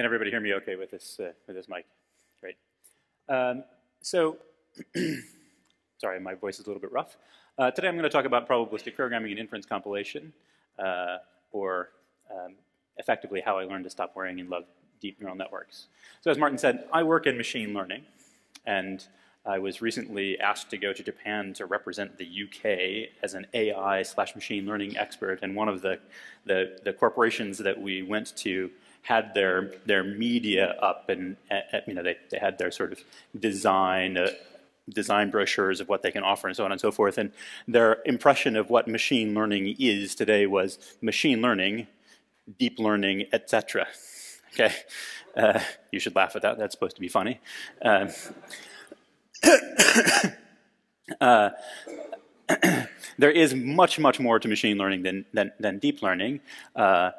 Can everybody hear me okay with this, uh, with this mic? Great. Um, so, sorry, my voice is a little bit rough. Uh, today I'm going to talk about probabilistic programming and inference compilation, uh, or um, effectively how I learned to stop worrying and love deep neural networks. So as Martin said, I work in machine learning, and I was recently asked to go to Japan to represent the UK as an AI slash machine learning expert, and one of the, the, the corporations that we went to had their their media up and uh, you know they, they had their sort of design uh, design brochures of what they can offer and so on and so forth. And their impression of what machine learning is today was machine learning deep learning etc okay? Uh, you should laugh at that. That's supposed to be funny. Um, uh, there is much much more to machine learning than than, than deep learning. Uh,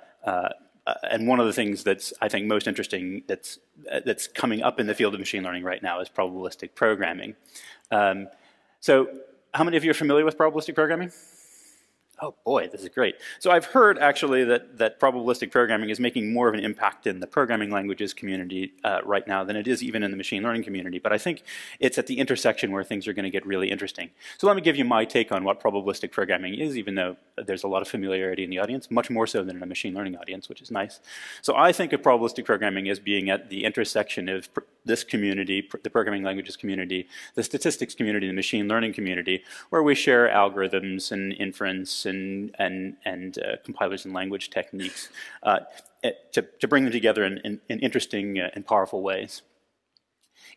uh and one of the things that's I think most interesting that's uh, that's coming up in the field of machine learning right now is probabilistic programming. Um, so, how many of you are familiar with probabilistic programming? Oh boy, this is great. So I've heard actually that, that probabilistic programming is making more of an impact in the programming languages community uh, right now than it is even in the machine learning community. But I think it's at the intersection where things are going to get really interesting. So let me give you my take on what probabilistic programming is, even though there's a lot of familiarity in the audience, much more so than in a machine learning audience, which is nice. So I think of probabilistic programming as being at the intersection of this community, the programming languages community, the statistics community, the machine learning community, where we share algorithms and inference and, and, and uh, compilers and language techniques uh, eh, to, to bring them together in, in, in interesting uh, and powerful ways.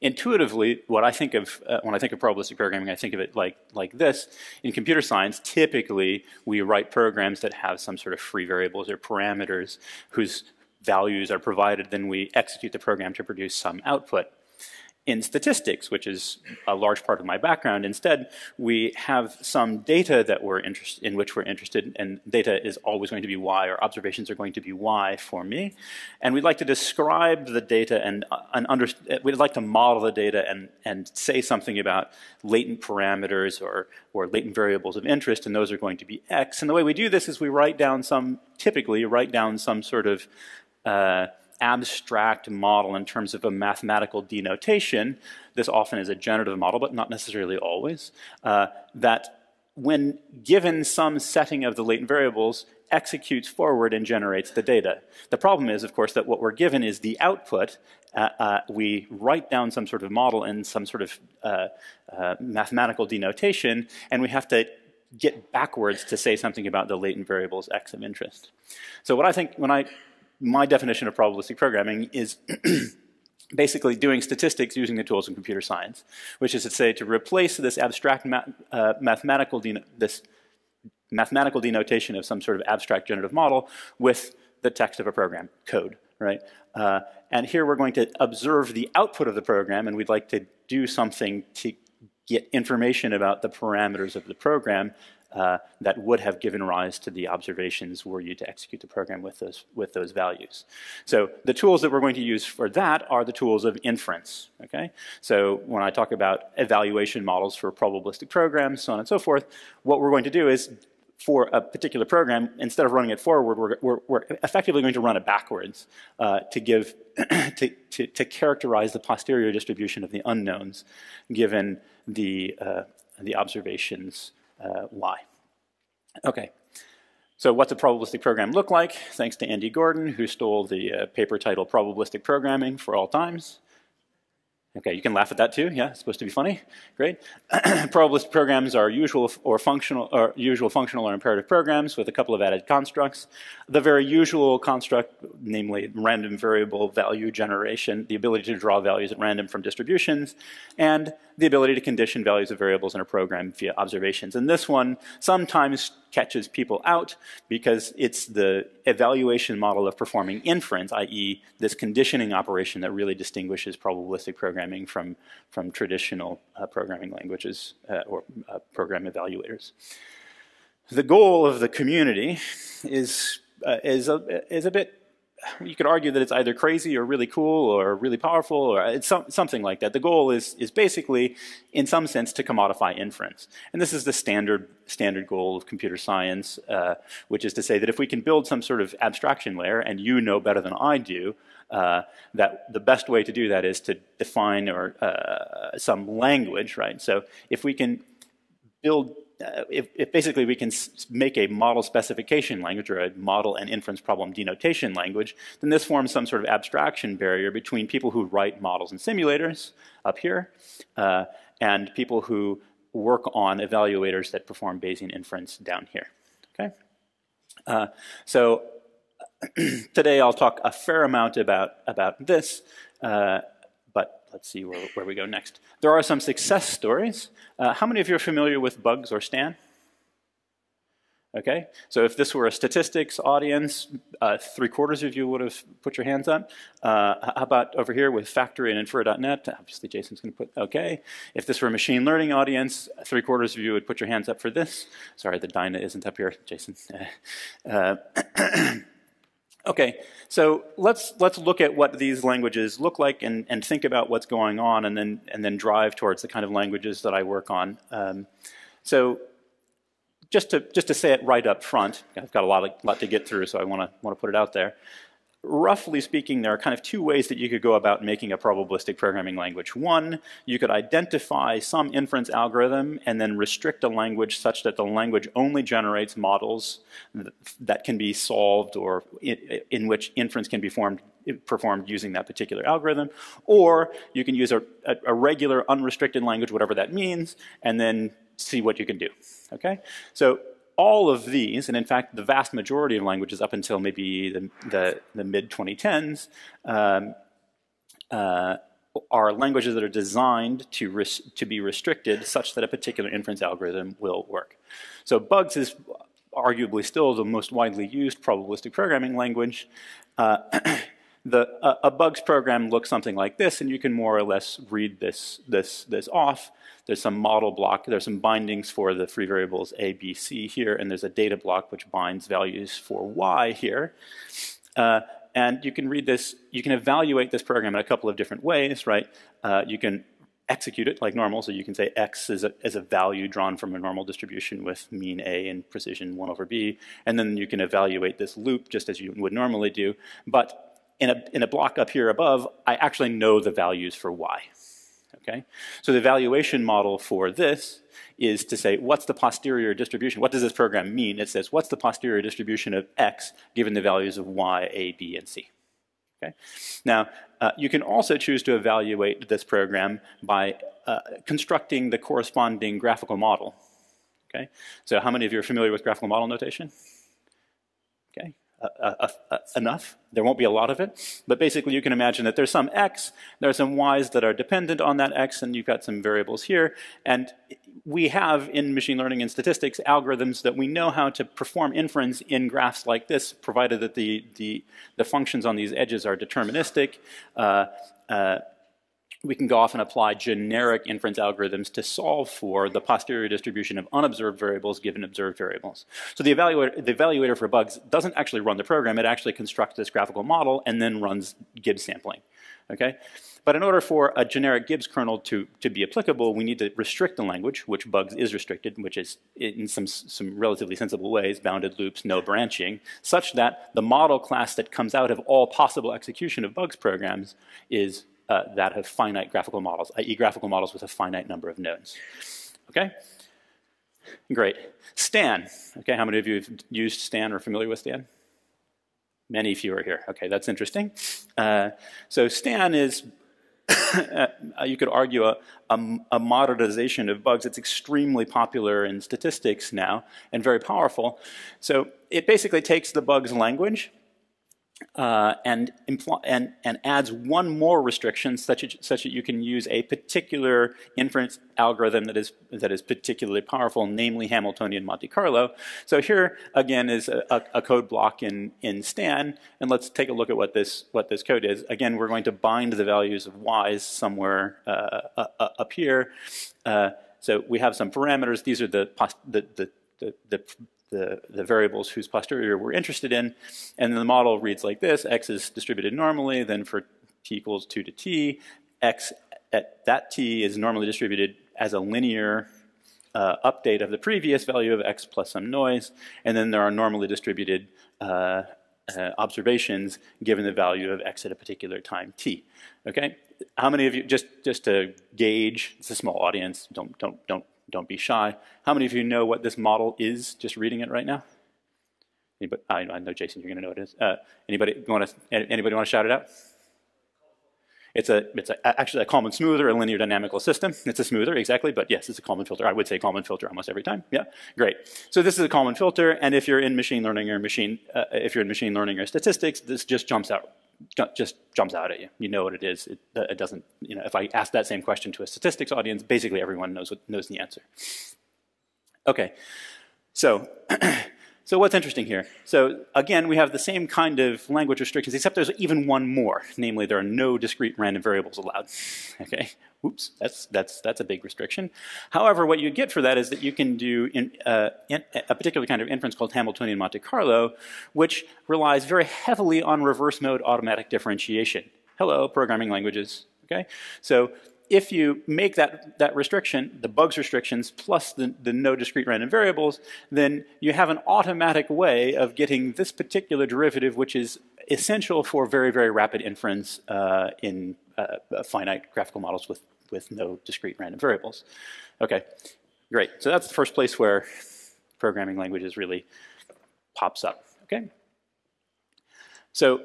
Intuitively, what I think of uh, when I think of probabilistic programming, I think of it like, like this. In computer science, typically we write programs that have some sort of free variables or parameters whose values are provided, then we execute the program to produce some output. In statistics, which is a large part of my background, instead, we have some data that we're in which we're interested, and data is always going to be y, or observations are going to be y for me. And we'd like to describe the data and, uh, and under, we'd like to model the data and, and say something about latent parameters or, or latent variables of interest, and those are going to be x. And the way we do this is we write down some, typically write down some sort of uh, abstract model in terms of a mathematical denotation, this often is a generative model, but not necessarily always, uh, that when given some setting of the latent variables, executes forward and generates the data. The problem is, of course, that what we're given is the output. Uh, uh, we write down some sort of model in some sort of uh, uh mathematical denotation, and we have to get backwards to say something about the latent variables x of interest. So what I think when I my definition of probabilistic programming is basically doing statistics using the tools of computer science, which is to say to replace this abstract ma uh, mathematical this mathematical denotation of some sort of abstract generative model with the text of a program, code, right? Uh, and here we're going to observe the output of the program, and we'd like to do something to get information about the parameters of the program uh, that would have given rise to the observations were you to execute the program with those, with those values. So the tools that we're going to use for that are the tools of inference. Okay? So when I talk about evaluation models for probabilistic programs, so on and so forth, what we're going to do is for a particular program, instead of running it forward, we're, we're, we're effectively going to run it backwards uh, to give to, to, to, characterize the posterior distribution of the unknowns given the, uh, the observations uh. Okay, so what's a probabilistic program look like? Thanks to Andy Gordon, who stole the uh, paper title Probabilistic Programming for All Times. Okay, you can laugh at that too. Yeah, it's supposed to be funny. Great. Probabilistic programs are usual or functional or usual functional or imperative programs with a couple of added constructs. The very usual construct, namely random variable value generation, the ability to draw values at random from distributions, and the ability to condition values of variables in a program via observations. And this one sometimes catches people out because it's the evaluation model of performing inference, i.e. this conditioning operation that really distinguishes probabilistic programming from, from traditional uh, programming languages uh, or uh, program evaluators. The goal of the community is, uh, is, a, is a bit you could argue that it's either crazy or really cool or really powerful or it's some, something like that. The goal is, is basically, in some sense, to commodify inference. And this is the standard, standard goal of computer science, uh, which is to say that if we can build some sort of abstraction layer, and you know better than I do, uh, that the best way to do that is to define or uh, some language, right? So if we can build uh, if, if, basically we can make a model specification language or a model and inference problem denotation language, then this forms some sort of abstraction barrier between people who write models and simulators up here uh, and people who work on evaluators that perform Bayesian inference down here. Okay, uh, so today I'll talk a fair amount about about this. Uh, let's see where, where we go next. There are some success stories. Uh, how many of you are familiar with bugs or Stan? Okay, so if this were a statistics audience, uh, three quarters of you would have put your hands up. Uh, how about over here with Factorie and infer.net? Obviously, Jason's going to put okay. If this were a machine learning audience, three quarters of you would put your hands up for this. Sorry, the Dyna isn't up here, Jason. Uh, Okay, so let's let's look at what these languages look like and, and think about what's going on, and then and then drive towards the kind of languages that I work on. Um, so just to just to say it right up front, I've got a lot of, lot to get through, so I want to want to put it out there roughly speaking, there are kind of two ways that you could go about making a probabilistic programming language. One, you could identify some inference algorithm and then restrict a language such that the language only generates models that can be solved or in, which inference can be formed, performed using that particular algorithm. Or you can use a, a, a regular unrestricted language, whatever that means, and then see what you can do. Okay? So all of these, and in fact, the vast majority of languages up until maybe the, the, the mid-2010s, um, uh, are languages that are designed to, to be restricted such that a particular inference algorithm will work. So bugs is arguably still the most widely used probabilistic programming language. Uh, the, uh, a bugs program looks something like this, and you can more or less read this, this, this off. There's some model block. There's some bindings for the free variables a, b, c here, and there's a data block which binds values for y here. Uh, and you can read this, you can evaluate this program in a couple of different ways, right? Uh, you can execute it like normal, so you can say x is a, is a value drawn from a normal distribution with mean a and precision 1 over b, and then you can evaluate this loop just as you would normally do. But in a, in a block up here above, I actually know the values for y. Okay? So the evaluation model for this is to say, what's the posterior distribution? What does this program mean? It says, what's the posterior distribution of x given the values of y, a, b, and c? Okay? Now, uh, you can also choose to evaluate this program by uh, constructing the corresponding graphical model. Okay? So how many of you are familiar with graphical model notation? Okay, uh, uh, enough. There won't be a lot of it. But basically, you can imagine that there's some x, there are some y's that are dependent on that x, and you've got some variables here. And we have, in machine learning and statistics, algorithms that we know how to perform inference in graphs like this, provided that the, the, the functions on these edges are deterministic. Uh, uh, we can go off and apply generic inference algorithms to solve for the posterior distribution of unobserved variables given observed variables. So the evaluator, the evaluator for bugs doesn't actually run the program, it actually constructs this graphical model and then runs Gibbs sampling. Okay? But in order for a generic Gibbs kernel to, to be applicable, we need to restrict the language, which bugs is restricted, which is in some, some relatively sensible ways, bounded loops, no branching, such that the model class that comes out of all possible execution of bugs programs is uh, that have finite graphical models, i.e. graphical models with a finite number of nodes. Okay? Great. Stan. Okay, how many of you have used Stan or familiar with Stan? Many fewer here. Okay, that's interesting. Uh, so Stan is, uh, you could argue, a, a, a, modernization of bugs. It's extremely popular in statistics now and very powerful. So it basically takes the bugs language uh, and, and, and, adds one more restriction such, as, such that you can use a particular inference algorithm that is, that is particularly powerful, namely Hamiltonian Monte Carlo. So here, again, is a, a, code block in, in Stan, and let's take a look at what this, what this code is. Again, we're going to bind the values of y's somewhere uh, uh, up here. Uh, so we have some parameters. These are the, the, the, the, the the, the variables whose posterior we're interested in. And then the model reads like this. X is distributed normally. Then for t equals 2 to t, x at that t is normally distributed as a linear uh, update of the previous value of x plus some noise. And then there are normally distributed uh, uh, observations given the value of x at a particular time t. Okay, how many of you just just to gauge? It's a small audience. Don't don't don't don't be shy. How many of you know what this model is? Just reading it right now. Anybody? I, know Jason. You're going to know what it is. Uh, anybody want to? Anybody want to shout it out? It's a, it's a, actually a Kalman smoother, a linear dynamical system. It's a smoother, exactly, but yes, it's a Kalman filter. I would say Kalman filter almost every time. Yeah, great. So this is a Kalman filter, and if you're in machine learning or machine, uh, if you're in machine learning or statistics, this just jumps out, just jumps out at you. You know what it is. It, it doesn't, you know, if I ask that same question to a statistics audience, basically everyone knows what, knows the answer. Okay, so So what's interesting here? So again, we have the same kind of language restrictions, except there's even one more. Namely, there are no discrete random variables allowed. Okay, oops, that's, that's, that's a big restriction. However, what you get for that is that you can do in, uh, in a particular kind of inference called Hamiltonian Monte Carlo, which relies very heavily on reverse mode automatic differentiation. Hello, programming languages. Okay, so if you make that, that restriction, the bugs restrictions plus the, the no discrete random variables, then you have an automatic way of getting this particular derivative, which is essential for very, very rapid inference uh, in uh, finite graphical models with, with no discrete random variables. Okay, great. So that's the first place where programming languages really pops up. Okay. So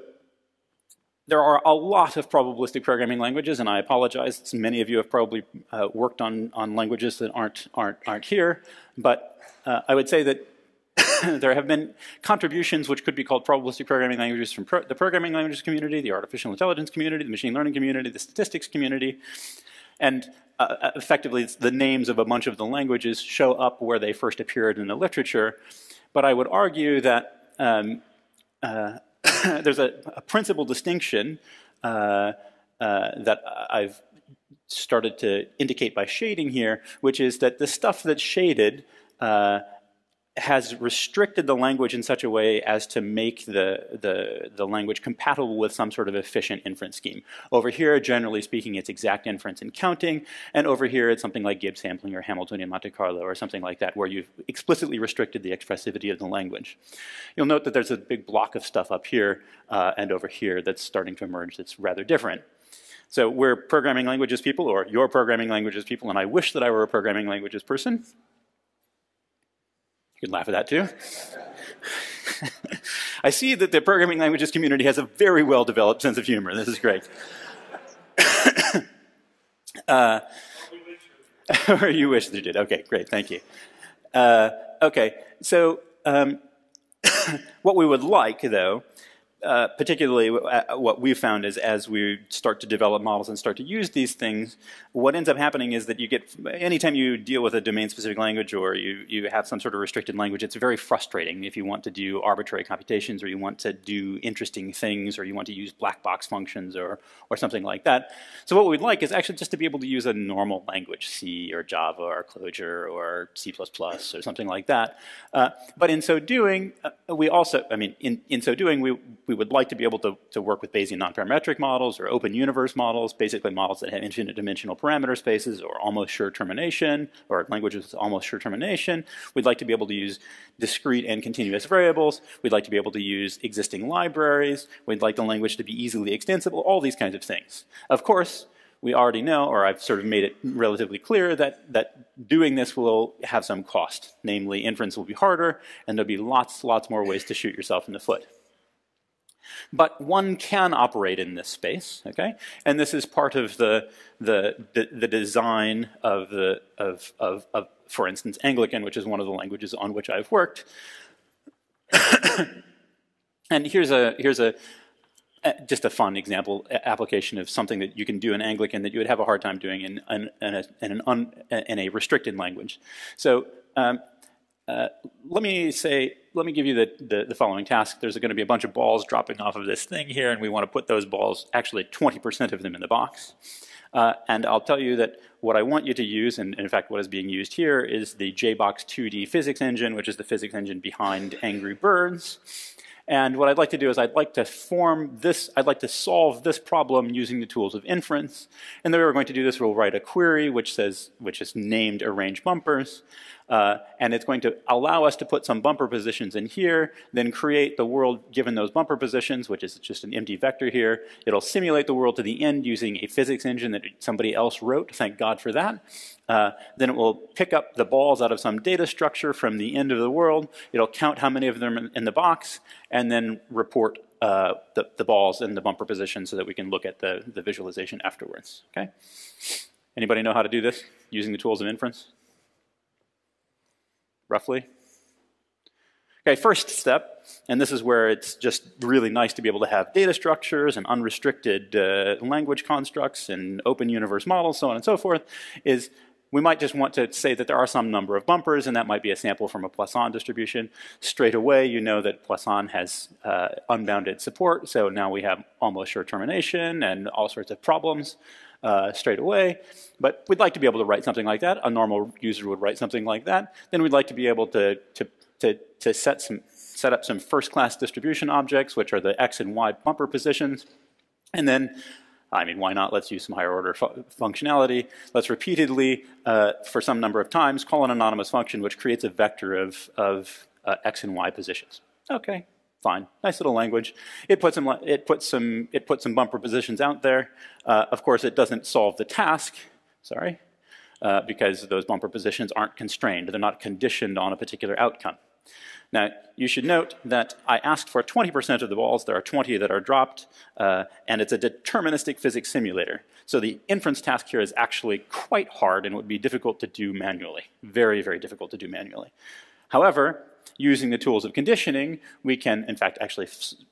there are a lot of probabilistic programming languages, and I apologize. Many of you have probably uh, worked on, on languages that aren't, aren't, aren't here, but uh, I would say that there have been contributions which could be called probabilistic programming languages from pro the programming languages community, the artificial intelligence community, the machine learning community, the statistics community, and uh, uh effectively the names of a bunch of the languages show up where they first appeared in the literature. But I would argue that um, uh, there's a, a, principal distinction uh, uh, that I've started to indicate by shading here, which is that the stuff that's shaded uh, has restricted the language in such a way as to make the, the, the, language compatible with some sort of efficient inference scheme. Over here, generally speaking, it's exact inference and counting, and over here it's something like Gibbs sampling or Hamiltonian Monte Carlo or something like that, where you've explicitly restricted the expressivity of the language. You'll note that there's a big block of stuff up here uh, and over here that's starting to emerge that's rather different. So we're programming languages people, or you're programming languages people, and I wish that I were a programming languages person. You can laugh at that too. I see that the programming languages community has a very well developed sense of humor. This is great. uh, or you wish they did. Okay, great. Thank you. Uh, okay, so um, what we would like, though, uh, particularly uh, what we've found is as we start to develop models and start to use these things, what ends up happening is that you get, anytime you deal with a domain-specific language or you, you have some sort of restricted language, it's very frustrating if you want to do arbitrary computations or you want to do interesting things or you want to use black box functions or, or something like that. So what we'd like is actually just to be able to use a normal language, C or Java or Clojure or C++ or something like that. Uh, but in so doing, uh, we also, I mean, in, in so doing, we we would like to be able to, to work with Bayesian nonparametric models or open universe models, basically models that have infinite dimensional parameter spaces or almost sure termination or languages with almost sure termination. We'd like to be able to use discrete and continuous variables. We'd like to be able to use existing libraries. We'd like the language to be easily extensible, all these kinds of things. Of course, we already know, or I've sort of made it relatively clear, that, that doing this will have some cost. Namely, inference will be harder, and there'll be lots, lots more ways to shoot yourself in the foot. But one can operate in this space, okay? And this is part of the, the, the, the design of, the, of, of, of, for instance, Anglican, which is one of the languages on which I've worked. and here's a, here's a, just a fun example application of something that you can do in Anglican that you would have a hard time doing in, in, in, a, in, an un, in a restricted language. So um, uh, let me say, let me give you the, the, the following task. There's going to be a bunch of balls dropping off of this thing here, and we want to put those balls, actually 20% of them in the box. Uh, and I'll tell you that what I want you to use, and in fact what is being used here, is the JBox 2D physics engine, which is the physics engine behind Angry Birds. And what I'd like to do is I'd like to form this, I'd like to solve this problem using the tools of inference. And the way we're going to do this, we'll write a query which says, which is named arrange bumpers. Uh, and it's going to allow us to put some bumper positions in here, then create the world given those bumper positions, which is just an empty vector here. It'll simulate the world to the end using a physics engine that somebody else wrote, thank God for that. Uh, then it will pick up the balls out of some data structure from the end of the world. It'll count how many of them in, in the box, and then report uh, the, the balls in the bumper position so that we can look at the, the visualization afterwards. Okay? Anybody know how to do this using the tools of inference? Roughly. Okay, first step, and this is where it's just really nice to be able to have data structures and unrestricted uh, language constructs and open universe models, so on and so forth, is we might just want to say that there are some number of bumpers, and that might be a sample from a Poisson distribution. Straight away, you know that Poisson has uh, unbounded support, so now we have almost sure termination and all sorts of problems uh, straight away. But we'd like to be able to write something like that. A normal user would write something like that. Then we'd like to be able to, to, to, to set, some, set up some first-class distribution objects, which are the x and y bumper positions. And then I mean, why not? Let's use some higher order fu functionality. Let's repeatedly, uh, for some number of times, call an anonymous function which creates a vector of, of uh, x and y positions. Okay, fine, nice little language. It puts some, it puts some, it puts some bumper positions out there. Uh, of course, it doesn't solve the task, sorry, uh, because those bumper positions aren't constrained. They're not conditioned on a particular outcome. Now, you should note that I asked for 20% of the balls. There are 20 that are dropped, uh, and it's a deterministic physics simulator. So the inference task here is actually quite hard and would be difficult to do manually. Very, very difficult to do manually. However, using the tools of conditioning, we can, in fact, actually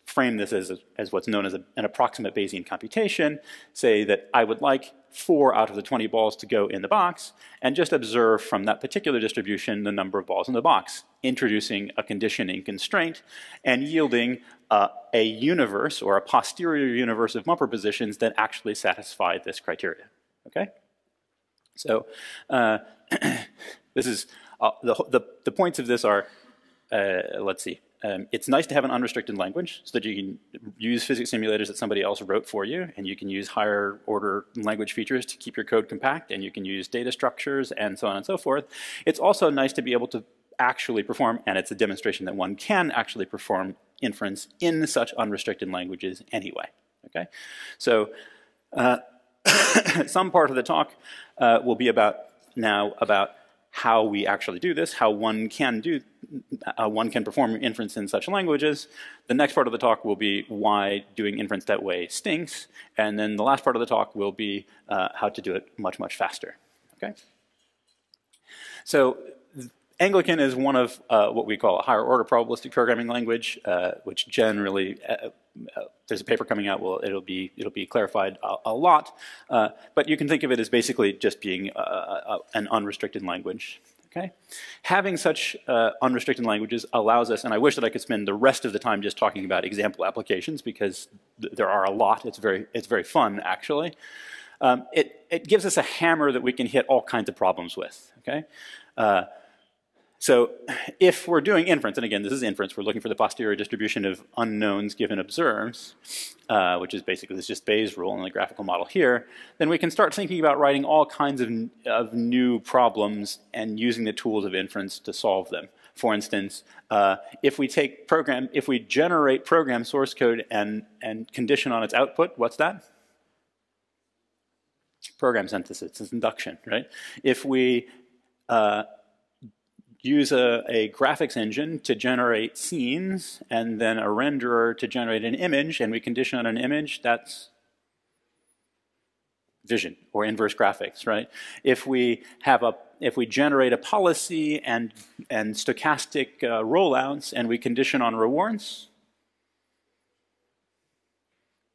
frame this as, a, as what's known as a, an approximate Bayesian computation, say that I would like four out of the 20 balls to go in the box, and just observe from that particular distribution the number of balls in the box, introducing a conditioning constraint and yielding uh, a universe or a posterior universe of bumper positions that actually satisfy this criteria. Okay? So uh, this is, uh, the, the, the points of this are uh, let's see, um, it's nice to have an unrestricted language so that you can use physics simulators that somebody else wrote for you, and you can use higher order language features to keep your code compact, and you can use data structures and so on and so forth. It's also nice to be able to actually perform, and it's a demonstration that one can actually perform inference in such unrestricted languages anyway. Okay, so uh, some part of the talk uh, will be about now about how we actually do this, how one can do, uh, one can perform inference in such languages. The next part of the talk will be why doing inference that way stinks, and then the last part of the talk will be uh, how to do it much, much faster. Okay. So Anglican is one of uh, what we call a higher order probabilistic programming language, uh, which generally, uh, uh, there's a paper coming out, well, it'll be, it'll be clarified a, a lot, uh, but you can think of it as basically just being uh, an unrestricted language. Okay? Having such unrestricted languages allows us, and I wish that I could spend the rest of the time just talking about example applications because th there are a lot. It's very, it's very fun, actually. Um, it, it gives us a hammer that we can hit all kinds of problems with. Okay? So if we're doing inference, and again, this is inference, we're looking for the posterior distribution of unknowns given observes, uh, which is basically this just Bayes rule in the graphical model here, then we can start thinking about writing all kinds of, of new problems and using the tools of inference to solve them. For instance, uh, if we take program, if we generate program source code and, and condition on its output, what's that? Program synthesis, it's induction, right? If we uh, use a, a, graphics engine to generate scenes and then a renderer to generate an image and we condition on an image, that's vision or inverse graphics, right? If we have a if we generate a policy and and stochastic uh, rollouts and we condition on rewards,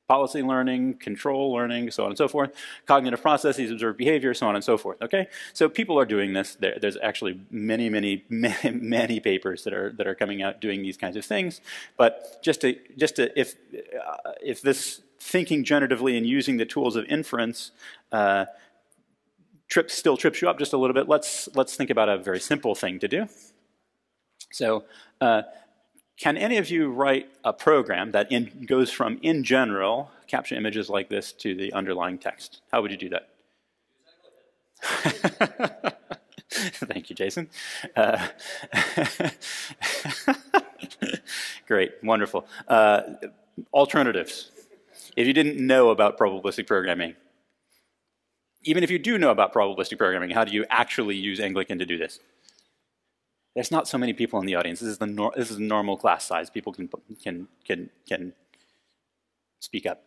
policy learning, control learning, so on and so forth, cognitive processes, observed behavior, so on and so forth, okay? So people are doing this. There, there's actually many, many, many, many papers that are, that are coming out doing these kinds of things. But just to, just to if, uh, if this thinking generatively and using the tools of inference uh, trips, still trips you up just a little bit, let's, let's think about a very simple thing to do. So uh, can any of you write a program that in, goes from, in general, captcha images like this to the underlying text? How would you do that? Thank you, Jason. Uh, great, wonderful. Uh, alternatives. If you didn't know about probabilistic programming, even if you do know about probabilistic programming, how do you actually use Anglican to do this? There's not so many people in the audience. This is the nor this is normal class size. People can can can can speak up.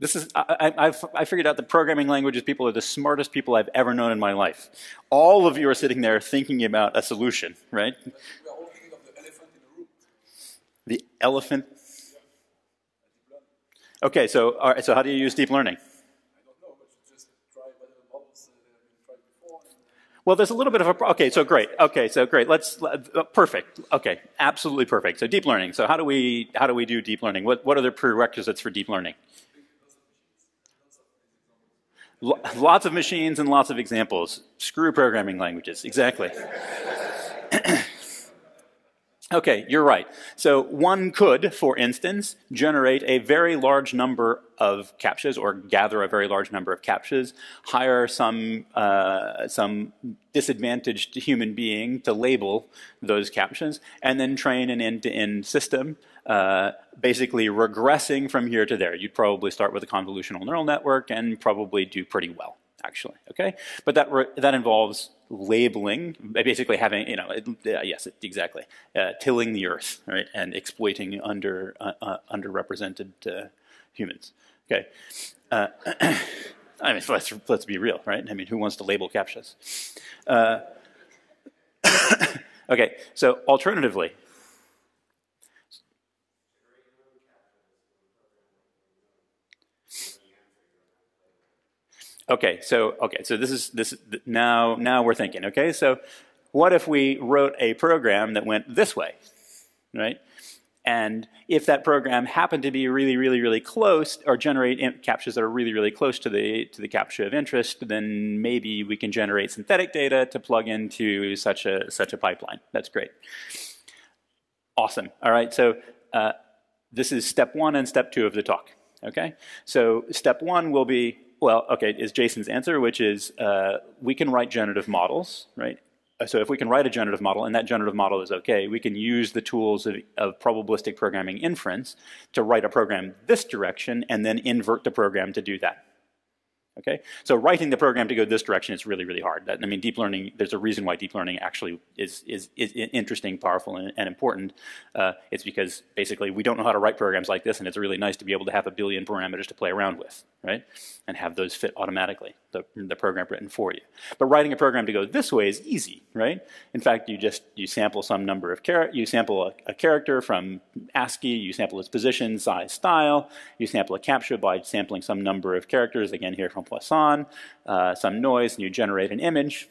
This is, I, I've, I figured out that programming languages people are the smartest people I've ever known in my life. All of you are sitting there thinking about a solution, right? We are all thinking of the elephant in the room. The elephant. Okay, so, all right, so how do you use deep learning? I don't know, but you just try whatever models uh, that have been tried before. And Well, there's a little bit of a, okay, so great. Okay, so great. Let's, uh, perfect. Okay, absolutely perfect. So deep learning. So how do we, how do we do deep learning? What, what are the prerequisites for deep learning? Lo- Lots of machines and lots of examples. Screw programming languages. Exactly. Okay, you're right. So one could, for instance, generate a very large number of captchas or gather a very large number of captchas, hire some, uh, some disadvantaged human being to label those captchas, and then train an end-to-end system, uh, basically regressing from here to there. You'd probably start with a convolutional neural network and probably do pretty well actually, okay? But that, that involves labeling, basically having, you know, it, uh, yes, it, exactly, uh, tilling the earth, right, and exploiting under, uh, uh, underrepresented uh, humans, okay? I mean, let's, let's be real, right? I mean, who wants to label captchas? Okay, so alternatively, Okay, so okay, so this is this now now we're thinking. Okay, so what if we wrote a program that went this way, right? And if that program happened to be really, really, really close, or generate captchas that are really, really close to the to the captcha of interest, then maybe we can generate synthetic data to plug into such a such a pipeline. That's great. Awesome. All right. So uh, this is step one and step two of the talk. Okay. So step one will be well, okay, is Jason's answer, which is uh, we can write generative models, right? Uh, So if we can write a generative model and that generative model is okay, we can use the tools of, of probabilistic programming inference to write a program this direction and then invert the program to do that. Okay, so writing the program to go this direction is really, really hard. That, I mean, deep learning. There's a reason why deep learning actually is is, is interesting, powerful, and, and important. Uh, it's because basically we don't know how to write programs like this, and it's really nice to be able to have a billion parameters to play around with, right? And have those fit automatically, the, the program written for you. But writing a program to go this way is easy, right? In fact, you just you sample some number of char- you sample a, a character from ASCII, you sample its position, size, style, you sample a captcha by sampling some number of characters, again here from Poisson, uh, some noise, and you generate an image.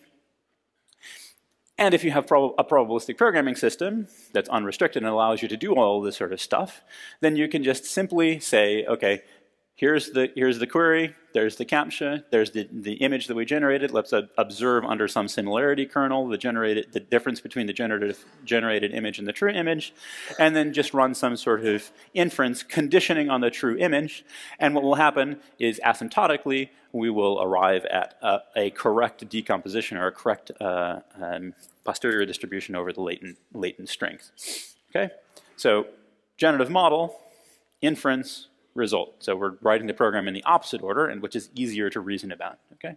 And if you have prob- a probabilistic programming system that's unrestricted and allows you to do all this sort of stuff, then you can just simply say, okay, here's the, here's the query, there's the captcha, there's the, the image that we generated. Let's observe under some similarity kernel the, generated, the difference between the generative, generated image and the true image, and then just run some sort of inference conditioning on the true image. And what will happen is asymptotically, we will arrive at a, a correct decomposition or a correct uh, um, posterior distribution over the latent, latent strings. Okay? So generative model, inference, result. So we're writing the program in the opposite order, and which is easier to reason about. Okay.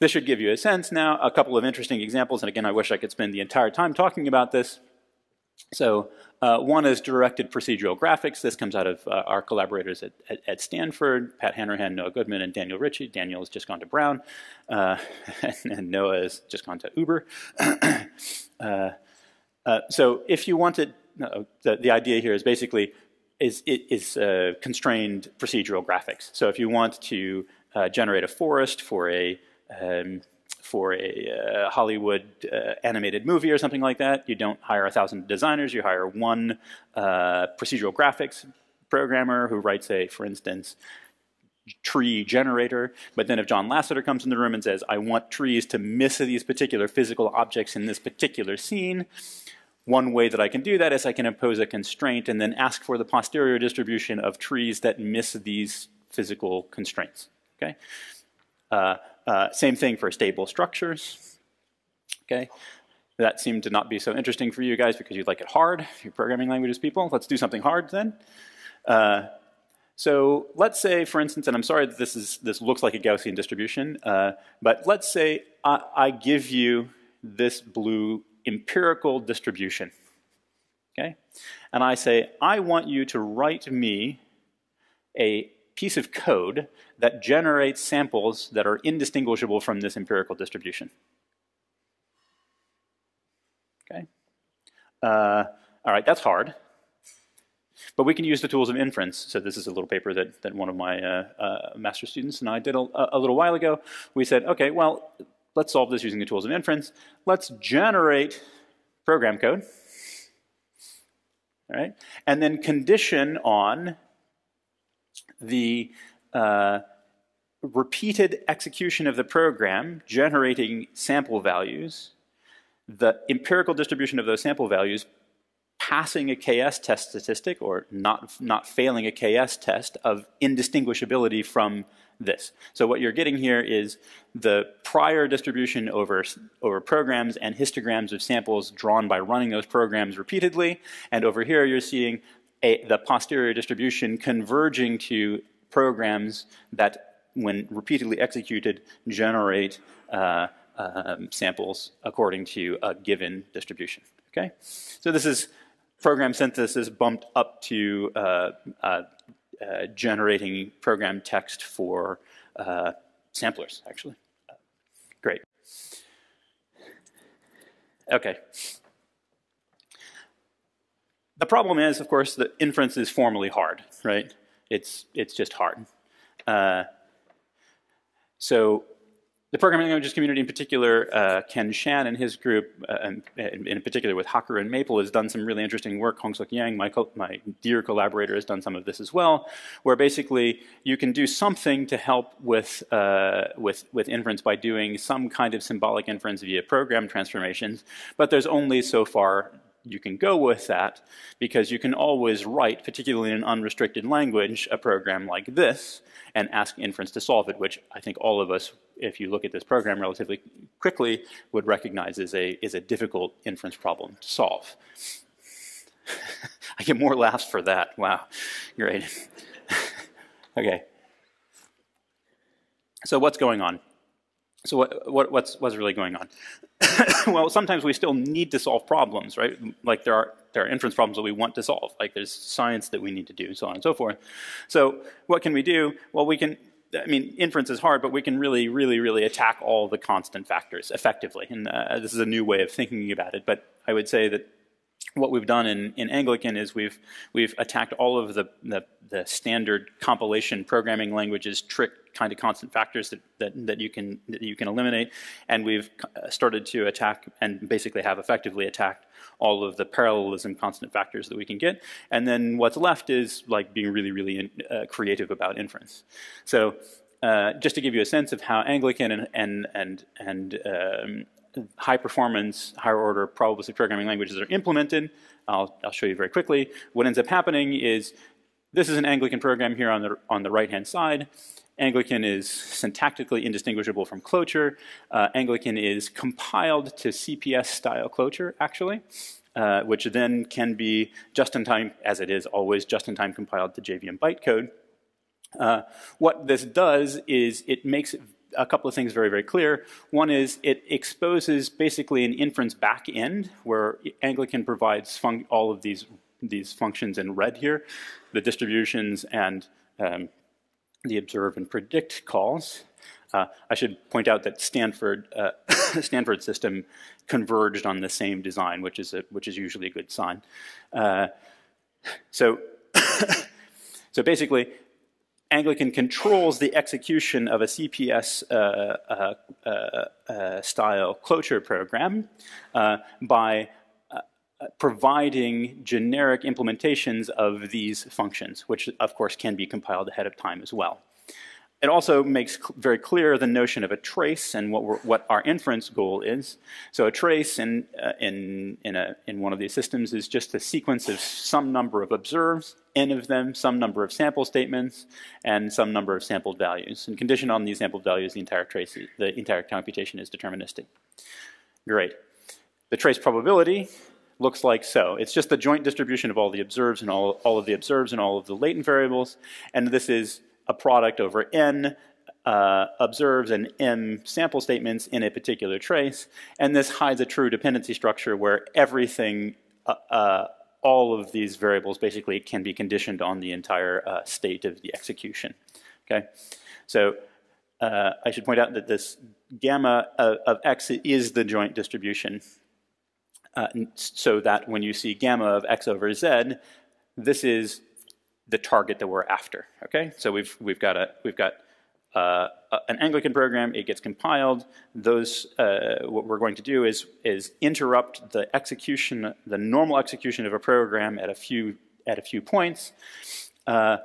This should give you a sense now. A couple of interesting examples, and again, I wish I could spend the entire time talking about this. So uh, one is directed procedural graphics. This comes out of uh, our collaborators at, at, at, Stanford, Pat Hanrahan, Noah Goodman, and Daniel Ritchie. Daniel has just gone to Brown, uh, and Noah has just gone to Uber. Uh, Uh, so if you wanted, no, the, the idea here is basically is, is uh, constrained procedural graphics. So if you want to uh, generate a forest for a um, for a uh, Hollywood uh, animated movie or something like that, you don't hire a thousand designers. You hire one uh, procedural graphics programmer who writes a, for instance, tree generator. But then if John Lasseter comes in the room and says, I want trees to miss these particular physical objects in this particular scene, one way that I can do that is I can impose a constraint and then ask for the posterior distribution of trees that miss these physical constraints. Okay. Uh, uh, same thing for stable structures. Okay. That seemed to not be so interesting for you guys because you like it hard. You're programming languages people. Let's do something hard then. Uh, so let's say, for instance, and I'm sorry that this is this looks like a Gaussian distribution, uh, but let's say I, I give you this blue empirical distribution. Okay? And I say, I want you to write me a piece of code that generates samples that are indistinguishable from this empirical distribution. Okay? Uh, all right, that's hard. But we can use the tools of inference. So this is a little paper that, that one of my uh, uh, master students and I did a, a little while ago. We said, okay, well, let's solve this using the tools of inference. Let's generate program code. All right? And then condition on the uh, repeated execution of the program generating sample values, the empirical distribution of those sample values passing a KS test statistic or not, not failing a KS test of indistinguishability from this. So what you're getting here is the prior distribution over, over programs and histograms of samples drawn by running those programs repeatedly. And over here you're seeing a, the posterior distribution converging to programs that, when repeatedly executed, generate uh, um, samples according to a given distribution. Okay, so this is program synthesis bumped up to uh, uh, uh, generating program text for uh, samplers, actually. Great. Okay. The problem is, of course, that inference is formally hard, right? It's, it's just hard. Uh, so the programming languages community in particular, uh, Ken Shan and his group, uh, and, in particular with Hakaru and Maple, has done some really interesting work. Hongseok Yang, my, my dear collaborator, has done some of this as well, where basically you can do something to help with, uh, with, with inference by doing some kind of symbolic inference via program transformations, but there's only so far you can go with that because you can always write, particularly in an unrestricted language, a program like this and ask inference to solve it, which I think all of us, if you look at this program relatively quickly, would recognize is a, is a difficult inference problem to solve. I get more laughs for that. Wow, great. okay. So what's going on? So what, what, what's, what's really going on? well, sometimes we still need to solve problems, right? Like there are, there are inference problems that we want to solve. Like there's science that we need to do, so on and so forth. So what can we do? Well, we can, I mean, inference is hard, but we can really, really, really attack all the constant factors effectively. And uh, this is a new way of thinking about it. But I would say that what we've done in, in Anglican is we've, we've attacked all of the, the, the standard compilation programming languages, trick kind of constant factors that, that, that, you can, that you can eliminate. And we've uh, started to attack and basically have effectively attacked all of the parallelism constant factors that we can get. And then what's left is like being really, really in, uh, creative about inference. So uh, just to give you a sense of how Anglican and, and, and, and um, high performance, higher order probabilistic programming languages are implemented. I'll, I'll show you very quickly. What ends up happening is this is an Anglican program here on the, on the right-hand side. Anglican is syntactically indistinguishable from Clojure. Uh, Anglican is compiled to CPS-style Clojure, actually, uh, which then can be just-in-time, as it is always, just-in-time compiled to JVM bytecode. Uh, what this does is it makes a couple of things very, very clear. One is it exposes basically an inference back end where Anglican provides all of these, these functions in red here, the distributions and um, the observe and predict calls. Uh, I should point out that Stanford, uh, Stanford system converged on the same design, which is, a, which is usually a good sign. Uh, so, so basically, Anglican controls the execution of a CPS uh, uh, uh, uh, style Clojure program uh, by providing generic implementations of these functions, which of course can be compiled ahead of time as well. It also makes very clear the notion of a trace and what, what our inference goal is. So a trace in, uh, in, in, a, in one of these systems is just a sequence of some number of observes, n of them, some number of sample statements, and some number of sampled values. And conditioned on these sampled values, the entire trace, the entire computation is deterministic. Great. The trace probability looks like so. It's just the joint distribution of all the observes and all, all of the observes and all of the latent variables, and this is a product over n uh, observes and m sample statements in a particular trace, and this hides a true dependency structure where everything, uh, uh, all of these variables basically can be conditioned on the entire uh, state of the execution. Okay, so uh, I should point out that this gamma of, of x is the joint distribution, uh, so that when you see gamma of x over z, this is the target that we're after. Okay, so we've we've got a we've got uh, an Anglican program. It gets compiled. Those uh, what we're going to do is is interrupt the execution, the normal execution of a program at a few at a few points. Uh,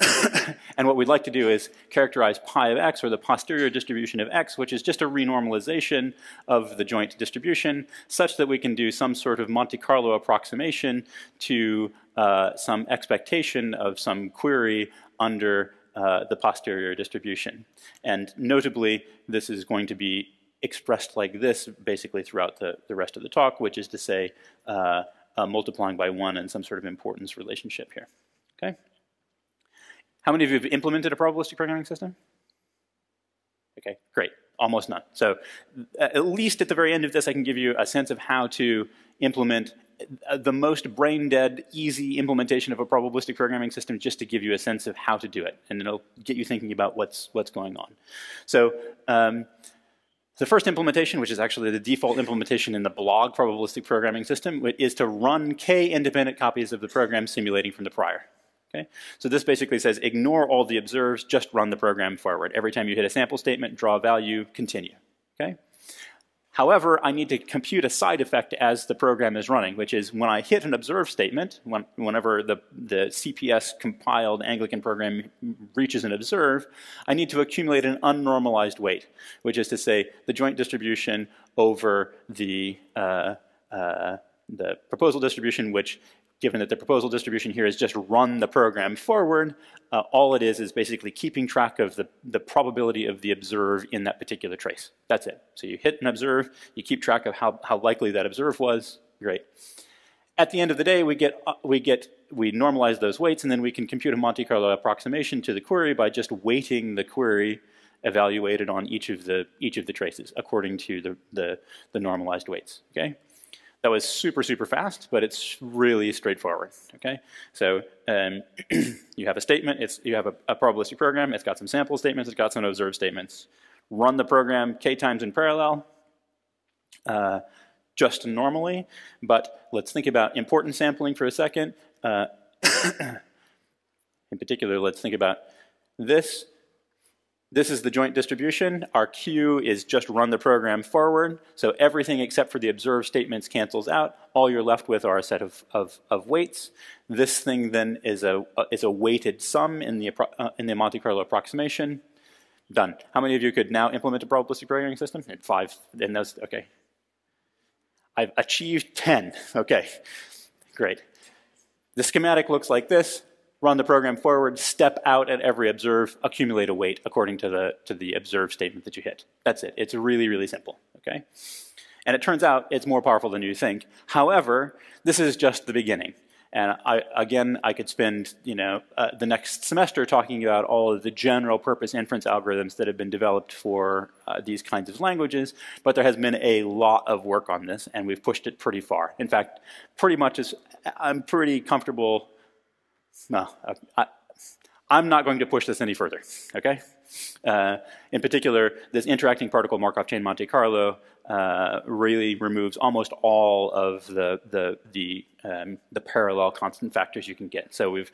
and what we'd like to do is characterize pi of x, or the posterior distribution of x, which is just a renormalization of the joint distribution, such that we can do some sort of Monte Carlo approximation to uh, some expectation of some query under uh, the posterior distribution. And notably, this is going to be expressed like this basically throughout the, the rest of the talk, which is to say uh, uh multiplying by 1 and some sort of importance relationship here. Okay? How many of you have implemented a probabilistic programming system? Okay, great. Almost none. So at least at the very end of this, I can give you a sense of how to implement uh, the most brain-dead, easy implementation of a probabilistic programming system just to give you a sense of how to do it. And it'll get you thinking about what's, what's going on. So um, the first implementation, which is actually the default implementation in the BLOG probabilistic programming system, is to run k independent copies of the program simulating from the prior. Okay? So this basically says ignore all the observes, just run the program forward. Every time you hit a sample statement, draw a value, continue. Okay? However, I need to compute a side effect as the program is running, which is when I hit an observe statement, when, whenever the, the CPS compiled Anglican program reaches an observe, I need to accumulate an unnormalized weight, which is to say the joint distribution over the, uh, uh, the proposal distribution, which given that the proposal distribution here is just run the program forward, uh, all it is is basically keeping track of the, the probability of the observe in that particular trace. That's it. So you hit an observe, you keep track of how, how likely that observe was, great. At the end of the day, we get, uh, we get, we normalize those weights and then we can compute a Monte Carlo approximation to the query by just weighting the query evaluated on each of the, each of the traces according to the, the, the normalized weights, okay? That was super, super fast, but it's really straightforward, okay? So um, you have a statement, it's, you have a, a, probabilistic program, it's got some sample statements, it's got some observed statements. Run the program k times in parallel, uh, just normally, but let's think about importance sampling for a second. Uh, in particular, let's think about this this is the joint distribution. Our Q is just run the program forward. So everything except for the observed statements cancels out. All you're left with are a set of, of, of weights. This thing then is a, is a weighted sum in the, uh, in the Monte Carlo approximation. Done. How many of you could now implement a probabilistic programming system? Five. And those, okay. I've achieved 10. Okay, great. The schematic looks like this run the program forward, step out at every observe, accumulate a weight according to the, to the observe statement that you hit. That's it. It's really, really simple, okay? And it turns out it's more powerful than you think. However, this is just the beginning. And I, again, I could spend you know, uh, the next semester talking about all of the general purpose inference algorithms that have been developed for uh, these kinds of languages, but there has been a lot of work on this, and we've pushed it pretty far. In fact, pretty much as I'm pretty comfortable no, I, I'm not going to push this any further, okay? Uh, in particular, this interacting particle Markov chain Monte Carlo uh, really removes almost all of the the the, um, the parallel constant factors you can get. So we've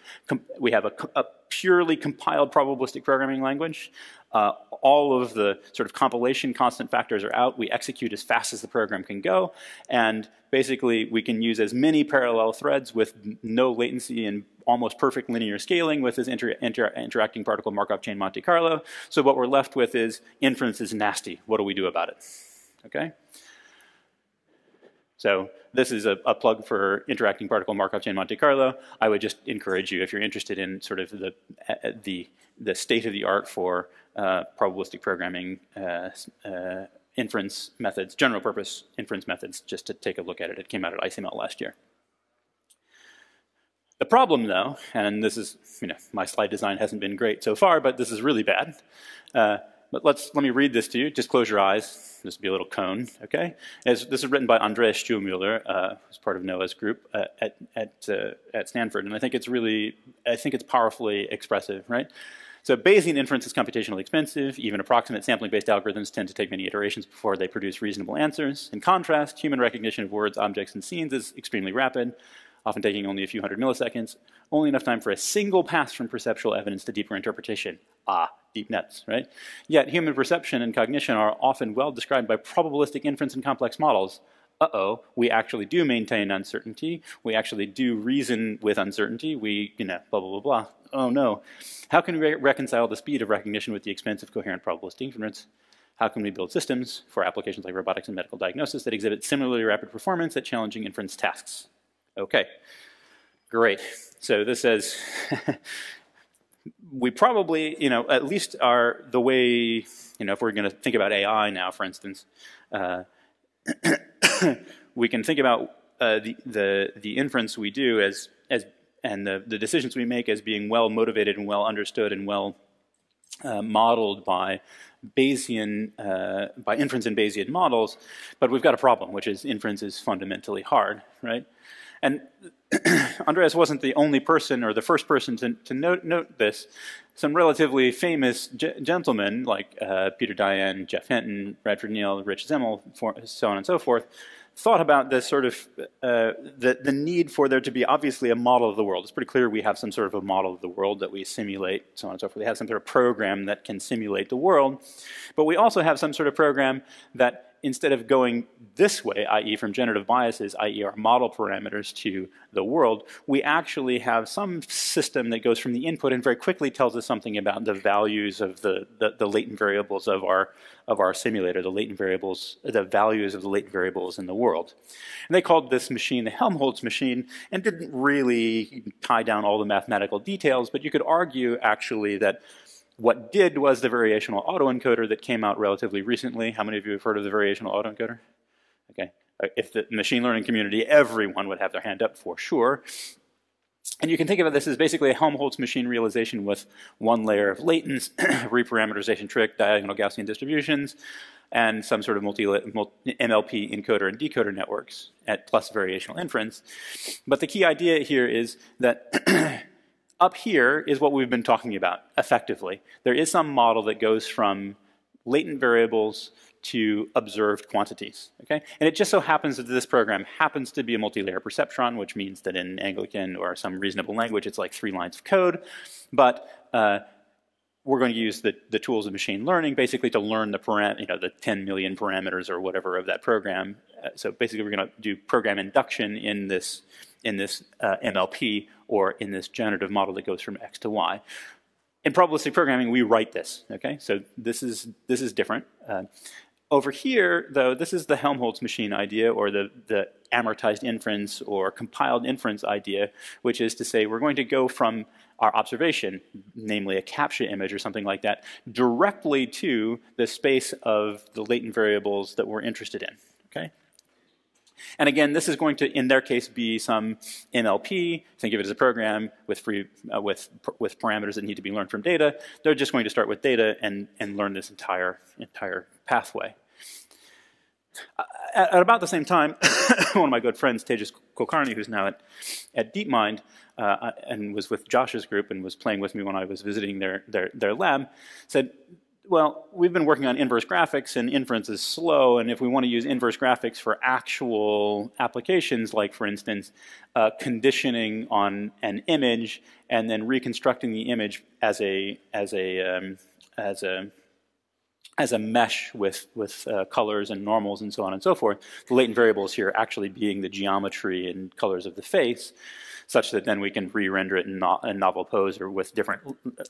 we have a, a, purely compiled probabilistic programming language. Uh, all of the sort of compilation constant factors are out. We execute as fast as the program can go, and basically we can use as many parallel threads with no latency and almost perfect linear scaling with this inter inter interacting particle Markov chain Monte Carlo. So what we're left with is inference is nasty. What do we do about it? Okay? So this is a, a, plug for interacting particle Markov chain Monte Carlo. I would just encourage you, if you're interested in sort of the, uh, the, the state of the art for uh, probabilistic programming uh, uh inference methods, general purpose inference methods, just to take a look at it. It came out at ICML last year. The problem though, and this is, you know, my slide design hasn't been great so far, but this is really bad. Uh, but let's, let me read this to you. Just close your eyes. This will be a little cone, okay? As, this is written by Andreas Stuhlmueller, uh, who's part of Noah's group uh, at, at, uh, at Stanford. And I think it's really, I think it's powerfully expressive, right? So Bayesian inference is computationally expensive. Even approximate sampling-based algorithms tend to take many iterations before they produce reasonable answers. In contrast, human recognition of words, objects, and scenes is extremely rapid often taking only a few hundred milliseconds, only enough time for a single pass from perceptual evidence to deeper interpretation. Ah, deep nets, right? Yet human perception and cognition are often well described by probabilistic inference and complex models. Uh-oh, we actually do maintain uncertainty. We actually do reason with uncertainty. We, you know, blah, blah, blah, blah. Oh no. How can we re reconcile the speed of recognition with the expense of coherent probabilistic inference? How can we build systems for applications like robotics and medical diagnosis that exhibit similarly rapid performance at challenging inference tasks? Okay, great. So this says we probably, you know, at least are the way, you know, if we're going to think about AI now, for instance, uh, we can think about uh, the, the, the inference we do as, as and the, the decisions we make as being well motivated and well understood and well uh, modeled by Bayesian, uh, by inference in Bayesian models, but we've got a problem, which is inference is fundamentally hard, right? And Andreas wasn't the only person or the first person to, to note, note, this. Some relatively famous gentlemen like uh, Peter Dayan, Geoff Hinton, Radford Neal, Rich Zemel, for, so on and so forth, thought about this sort of uh, the, the need for there to be obviously a model of the world. It's pretty clear we have some sort of a model of the world that we simulate, so on and so forth. We have some sort of program that can simulate the world, but we also have some sort of program that instead of going this way, i.e. from generative biases, i.e. our model parameters to the world, we actually have some system that goes from the input and very quickly tells us something about the values of the, the, the latent variables of our, of our simulator, the latent variables, the values of the latent variables in the world. And they called this machine the Helmholtz machine and didn't really tie down all the mathematical details, but you could argue actually that what did was the variational autoencoder that came out relatively recently. How many of you have heard of the variational autoencoder? Okay, uh, if the machine learning community, everyone would have their hand up for sure. And you can think of this as basically a Helmholtz machine realization with one layer of latents, reparameterization trick, diagonal Gaussian distributions, and some sort of multi MLP encoder and decoder networks at plus variational inference. But the key idea here is that up here is what we've been talking about effectively. There is some model that goes from latent variables to observed quantities. Okay? And it just so happens that this program happens to be a multi-layer perceptron, which means that in Anglican or some reasonable language, it's like three lines of code. But uh, we're going to use the, the tools of machine learning basically to learn the param you know, the 10 million parameters or whatever of that program. Uh, so basically, we're going to do program induction in this in this uh, MLP or in this generative model that goes from X to Y. In probabilistic programming, we write this, okay? So this is, this is different. Uh, over here, though, this is the Helmholtz machine idea or the, the amortized inference or compiled inference idea, which is to say we're going to go from our observation, namely a CAPTCHA image or something like that, directly to the space of the latent variables that we're interested in, okay? And again, this is going to, in their case, be some MLP. Think of it as a program with free uh, with with parameters that need to be learned from data. They're just going to start with data and and learn this entire entire pathway. At, at, about the same time, one of my good friends, Tejas Kulkarni, who's now at, at DeepMind, uh, and was with Josh's group and was playing with me when I was visiting their, their, their lab, said, well, we've been working on inverse graphics and inference is slow, and if we want to use inverse graphics for actual applications, like for instance, uh, conditioning on an image and then reconstructing the image as a, as a, um, as a as a mesh with, with uh, colors and normals and so on and so forth, the latent variables here actually being the geometry and colors of the face, such that then we can re-render it in, no, novel pose or with different,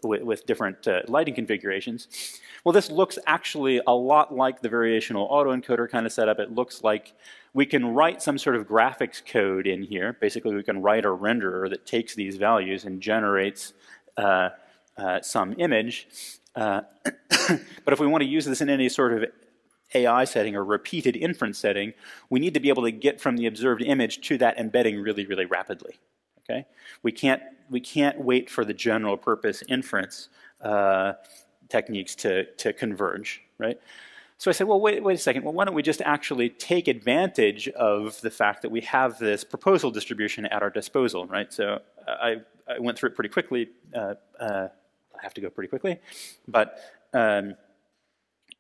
with, with different uh, lighting configurations. Well, this looks actually a lot like the variational autoencoder kind of setup. It looks like we can write some sort of graphics code in here. Basically, we can write a renderer that takes these values and generates uh, uh some image. Uh, but if we want to use this in any sort of AI setting or repeated inference setting, we need to be able to get from the observed image to that embedding really, really rapidly. Okay? We can't, we can't wait for the general purpose inference uh, techniques to, to converge, right? So I said, well, wait, wait a second. Well, why don't we just actually take advantage of the fact that we have this proposal distribution at our disposal, right? So I, I went through it pretty quickly. Uh, uh, I have to go pretty quickly. But um,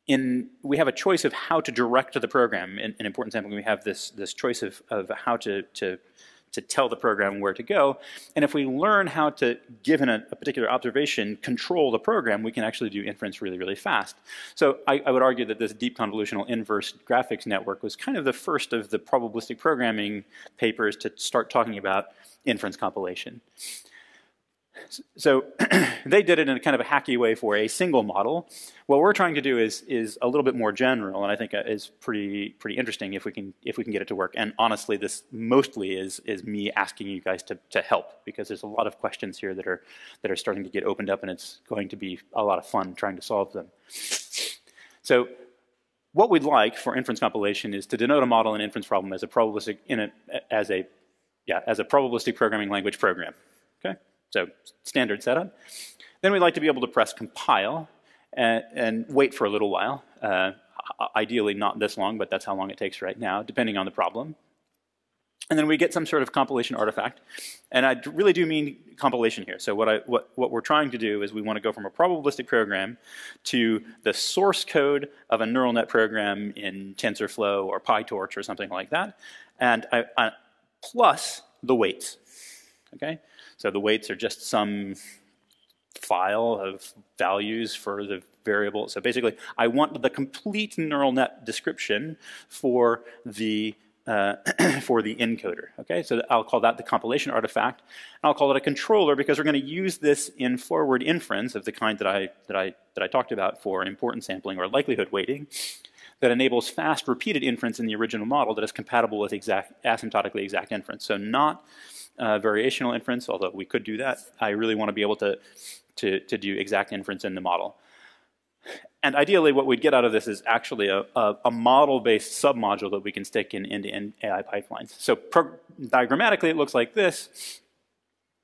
in, we have a choice of how to direct the program. In an important example, we have this, this choice of, of how to, to, to tell the program where to go. And if we learn how to, given a, a, particular observation, control the program, we can actually do inference really, really fast. So I, I, would argue that this deep convolutional inverse graphics network was kind of the first of the probabilistic programming papers to start talking about inference compilation. So they did it in a kind of a hacky way for a single model. What we're trying to do is is a little bit more general, and I think uh, is pretty pretty interesting if we can if we can get it to work. And honestly, this mostly is is me asking you guys to to help because there's a lot of questions here that are that are starting to get opened up, and it's going to be a lot of fun trying to solve them. So what we'd like for inference compilation is to denote a model and inference problem as a probabilistic in a, as a yeah as a probabilistic programming language program. Okay. So standard setup. Then we'd like to be able to press compile and, and wait for a little while. Uh, ideally not this long, but that's how long it takes right now, depending on the problem. And then we get some sort of compilation artifact. And I really do mean compilation here. So what, I, what, what we're trying to do is we want to go from a probabilistic program to the source code of a neural net program in TensorFlow or PyTorch or something like that, and I, I, plus the weights. Okay? So the weights are just some file of values for the variable. So basically, I want the complete neural net description for the uh, for the encoder. Okay, so I'll call that the compilation artifact. and I'll call it a controller because we're going to use this in forward inference of the kind that I that I that I talked about for importance sampling or likelihood weighting. That enables fast repeated inference in the original model that is compatible with exact asymptotically exact inference. So not uh, variational inference, although we could do that. I really want to be able to, to, to do exact inference in the model. And ideally, what we'd get out of this is actually a, a, a model-based submodule that we can stick in end-to-end -end AI pipelines. So diagrammatically, it looks like this.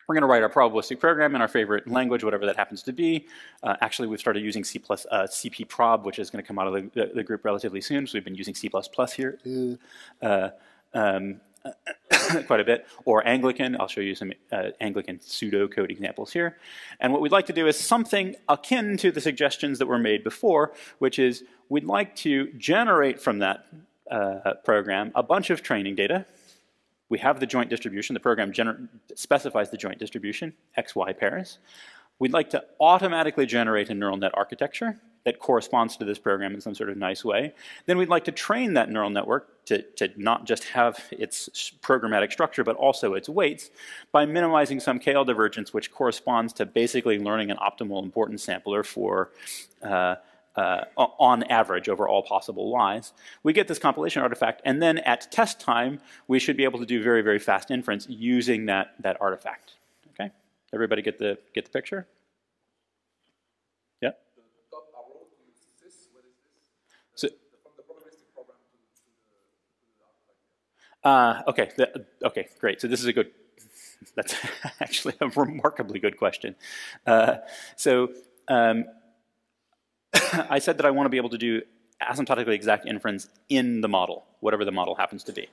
We're going to write our probabilistic program in our favorite language, whatever that happens to be. Uh, actually, we've started using C++, uh, CPProb, which is going to come out of the, the, group relatively soon. So we've been using C++ here. Uh, um, quite a bit, or Anglican. I'll show you some uh, Anglican pseudocode examples here. And what we'd like to do is something akin to the suggestions that were made before, which is we'd like to generate from that uh, program a bunch of training data. We have the joint distribution. The program specifies the joint distribution, XY pairs. We'd like to automatically generate a neural net architecture that corresponds to this program in some sort of nice way. Then we'd like to train that neural network to, to not just have its programmatic structure, but also its weights by minimizing some KL divergence, which corresponds to basically learning an optimal importance sampler for uh, uh, on average over all possible y's. We get this compilation artifact, and then at test time, we should be able to do very, very fast inference using that, that artifact. Okay? Everybody get the, get the picture? Yeah? Uh, okay, the, okay, great. So this is a good, that's actually a remarkably good question. Uh, so um, I said that I want to be able to do asymptotically exact inference in the model, whatever the model happens to be.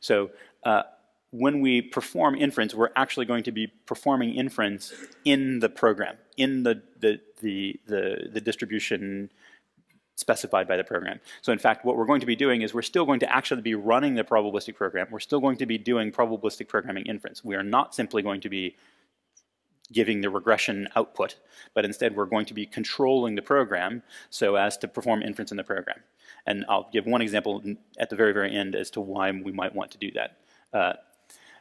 So uh, when we perform inference, we're actually going to be performing inference in the program, in the, the, the, the, the distribution specified by the program. So in fact, what we're going to be doing is we're still going to actually be running the probabilistic program. We're still going to be doing probabilistic programming inference. We are not simply going to be giving the regression output, but instead we're going to be controlling the program so as to perform inference in the program. And I'll give one example at the very, very end as to why we might want to do that. Uh,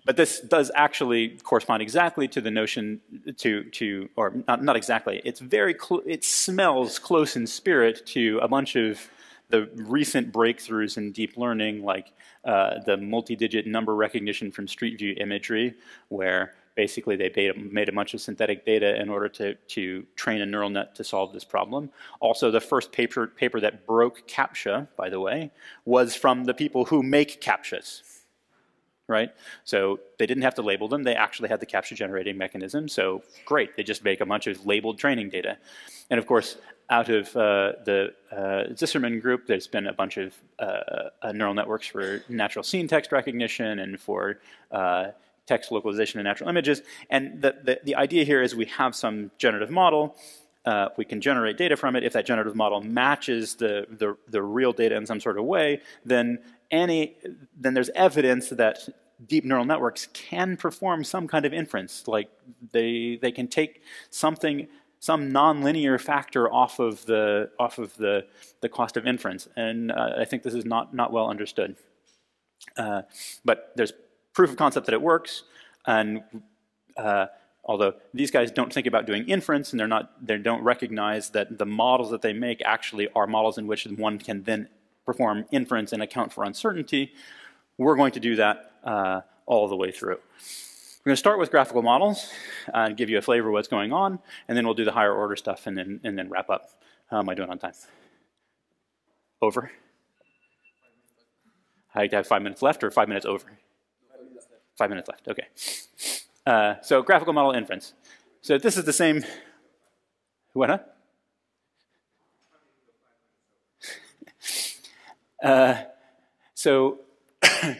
but this does actually correspond exactly to the notion to, to or not, not exactly, it's very, it smells close in spirit to a bunch of the recent breakthroughs in deep learning, like uh, the multi-digit number recognition from Street View imagery, where basically they made a bunch of synthetic data in order to, to train a neural net to solve this problem. Also, the first paper, paper that broke CAPTCHA, by the way, was from the people who make CAPTCHAs right? So they didn't have to label them. They actually had the CAPTCHA generating mechanism. So great, they just make a bunch of labeled training data. And of course, out of uh, the uh, Zisserman group, there's been a bunch of uh, uh neural networks for natural scene text recognition and for uh, text localization and natural images. And the, the, the, idea here is we have some generative model. Uh, we can generate data from it. If that generative model matches the, the, the real data in some sort of way, then any, then there's evidence that deep neural networks can perform some kind of inference. Like they, they can take something, some nonlinear factor off of the, off of the, the cost of inference. And uh, I think this is not, not well understood. Uh, but there's proof of concept that it works. And uh, although these guys don't think about doing inference and they're not, they don't recognize that the models that they make actually are models in which one can then perform inference and account for uncertainty. We're going to do that uh, all the way through. We're going to start with graphical models and give you a flavor of what's going on, and then we'll do the higher order stuff and then, and then wrap up. How am I doing on time? Over? I have five minutes left or five minutes over? Five minutes left, okay. Uh, so graphical model inference. So this is the same, what, huh? Uh, so,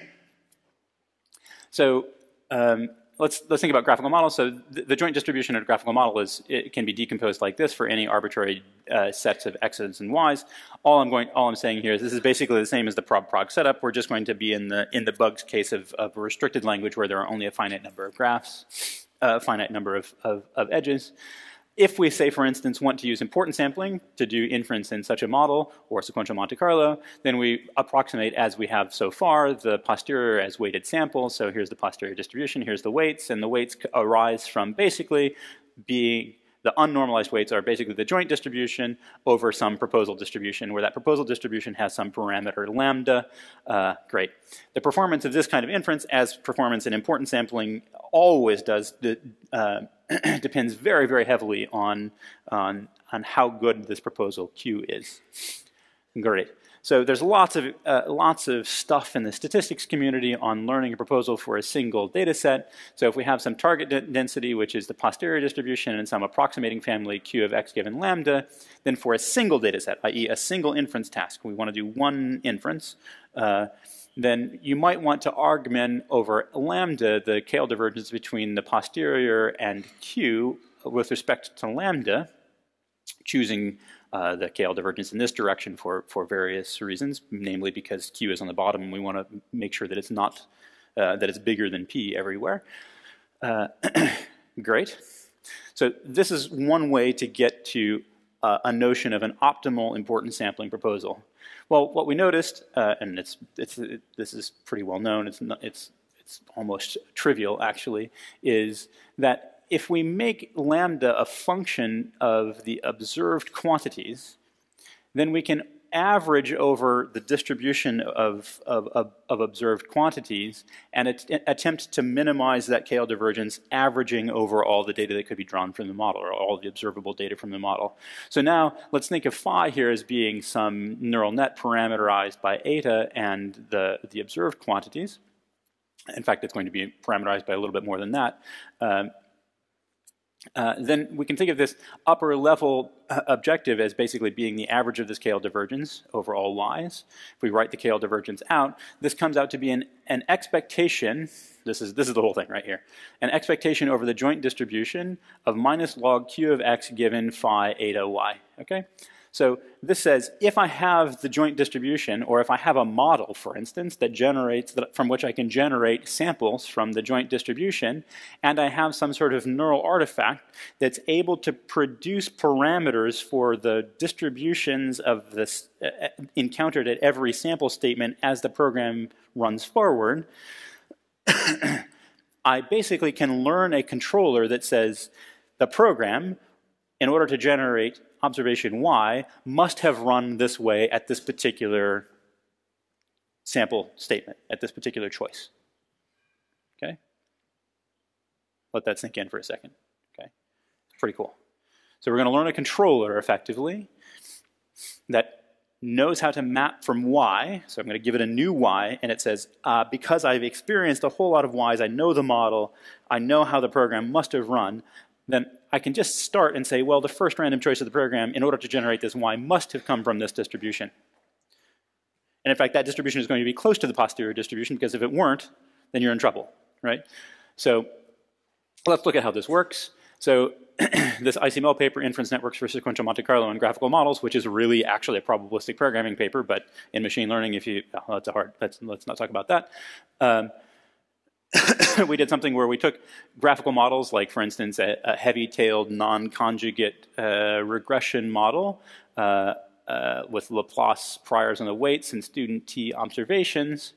so um, let's let's think about graphical models. So the, the, joint distribution of a graphical model is it can be decomposed like this for any arbitrary uh, sets of x's and y's. All I'm going, all I'm saying here is this is basically the same as the prob prog setup. We're just going to be in the in the BUGS case of, of a restricted language where there are only a finite number of graphs, a finite number of, of, of edges. If we say, for instance, want to use importance sampling to do inference in such a model or sequential Monte Carlo, then we approximate as we have so far the posterior as weighted samples. So here's the posterior distribution, here's the weights, and the weights arise from basically being the unnormalized weights are basically the joint distribution over some proposal distribution, where that proposal distribution has some parameter lambda. Uh, great. The performance of this kind of inference, as performance in importance sampling always does, uh, depends very, very heavily on, on, on how good this proposal Q is. Great. So there's lots of, uh, lots of stuff in the statistics community on learning a proposal for a single data set. So if we have some target density, which is the posterior distribution, and some approximating family Q of x given lambda, then for a single data set, i.e. a single inference task, we want to do one inference, uh, then you might want to augment over lambda the KL divergence between the posterior and Q with respect to lambda, choosing uh, the KL divergence in this direction for, for various reasons, namely because Q is on the bottom and we want to make sure that it's not, uh, that it's bigger than P everywhere. Uh, great. So this is one way to get to uh, a notion of an optimal importance sampling proposal. Well, what we noticed, uh, and it's, it's, it, this is pretty well known, it's, not, it's, it's almost trivial actually, is that if we make lambda a function of the observed quantities, then we can average over the distribution of, of, of, of observed quantities and attempt to minimize that KL divergence averaging over all the data that could be drawn from the model or all the observable data from the model. So now let's think of phi here as being some neural net parameterized by eta and the, the observed quantities. In fact, it's going to be parameterized by a little bit more than that. Um, uh, then we can think of this upper level uh, objective as basically being the average of the KL divergence over all y's. If we write the KL divergence out, this comes out to be an, an expectation, this is, this is the whole thing right here, an expectation over the joint distribution of minus log q of x given phi eta y, okay? So this says if I have the joint distribution, or if I have a model, for instance, that generates that, from which I can generate samples from the joint distribution, and I have some sort of neural artifact that's able to produce parameters for the distributions of this uh, uh encountered at every sample statement as the program runs forward. I basically can learn a controller that says the program, in order to generate observation y must have run this way at this particular sample statement, at this particular choice. Okay? Let that sink in for a second. Okay? It's pretty cool. So we're going to learn a controller effectively that knows how to map from y. So I'm going to give it a new y, and it says, uh, because I've experienced a whole lot of y's, I know the model, I know how the program must have run, then I can just start and say, well, the first random choice of the program, in order to generate this y, must have come from this distribution. And in fact, that distribution is going to be close to the posterior distribution, because if it weren't, then you're in trouble, right? So let's look at how this works. So this ICML paper, Inference Networks for Sequential Monte Carlo and Graphical Models, which is really actually a probabilistic programming paper, but in machine learning, if you, oh, that's a hard, let's, let's not talk about that. Um, we did something where we took graphical models, like for instance, a, a heavy-tailed non-conjugate uh, regression model uh, uh, with Laplace priors on the weights and student t observations,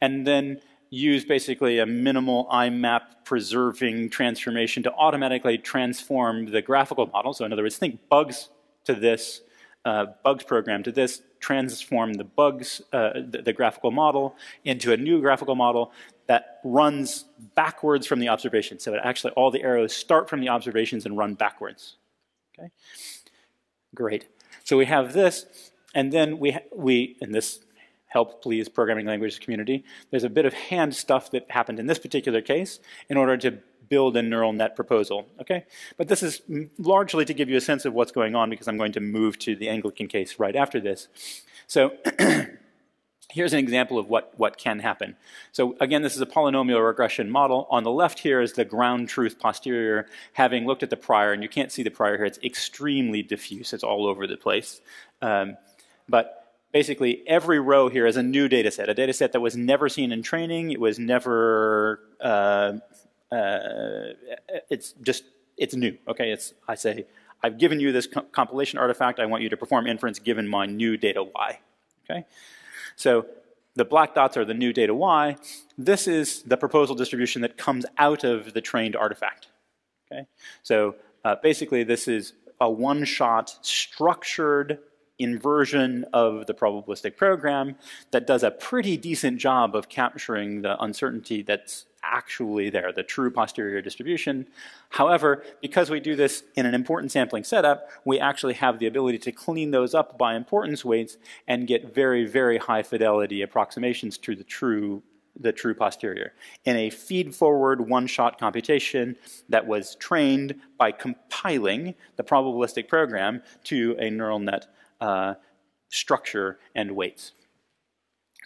and then use basically a minimal IMAP preserving transformation to automatically transform the graphical model. So in other words, think BUGS to this, uh, BUGS program to this, transform the BUGS, uh, the, the, graphical model into a new graphical model that runs backwards from the observation. So it actually, all the arrows start from the observations and run backwards. Okay, great. So we have this, and then we, we in this help please programming languages community, there's a bit of hand stuff that happened in this particular case in order to build a neural net proposal, okay? But this is largely to give you a sense of what's going on because I'm going to move to the Anglican case right after this. So Here's an example of what, what can happen. So again, this is a polynomial regression model. On the left here is the ground truth posterior, having looked at the prior, and you can't see the prior here. It's extremely diffuse. It's all over the place. Um, but basically, every row here is a new data set, a data set that was never seen in training. It was never, uh, uh, it's just, it's new. Okay, it's, I say, I've given you this co compilation artifact. I want you to perform inference given my new data y. Okay. So the black dots are the new data y. This is the proposal distribution that comes out of the trained artifact. Okay? So uh, basically this is a one-shot structured inversion of the probabilistic program that does a pretty decent job of capturing the uncertainty that's actually there, the true posterior distribution. However, because we do this in an importance sampling setup, we actually have the ability to clean those up by importance weights and get very, very high fidelity approximations to the true the true posterior. In a feed-forward one-shot computation that was trained by compiling the probabilistic program to a neural net uh, structure and weights.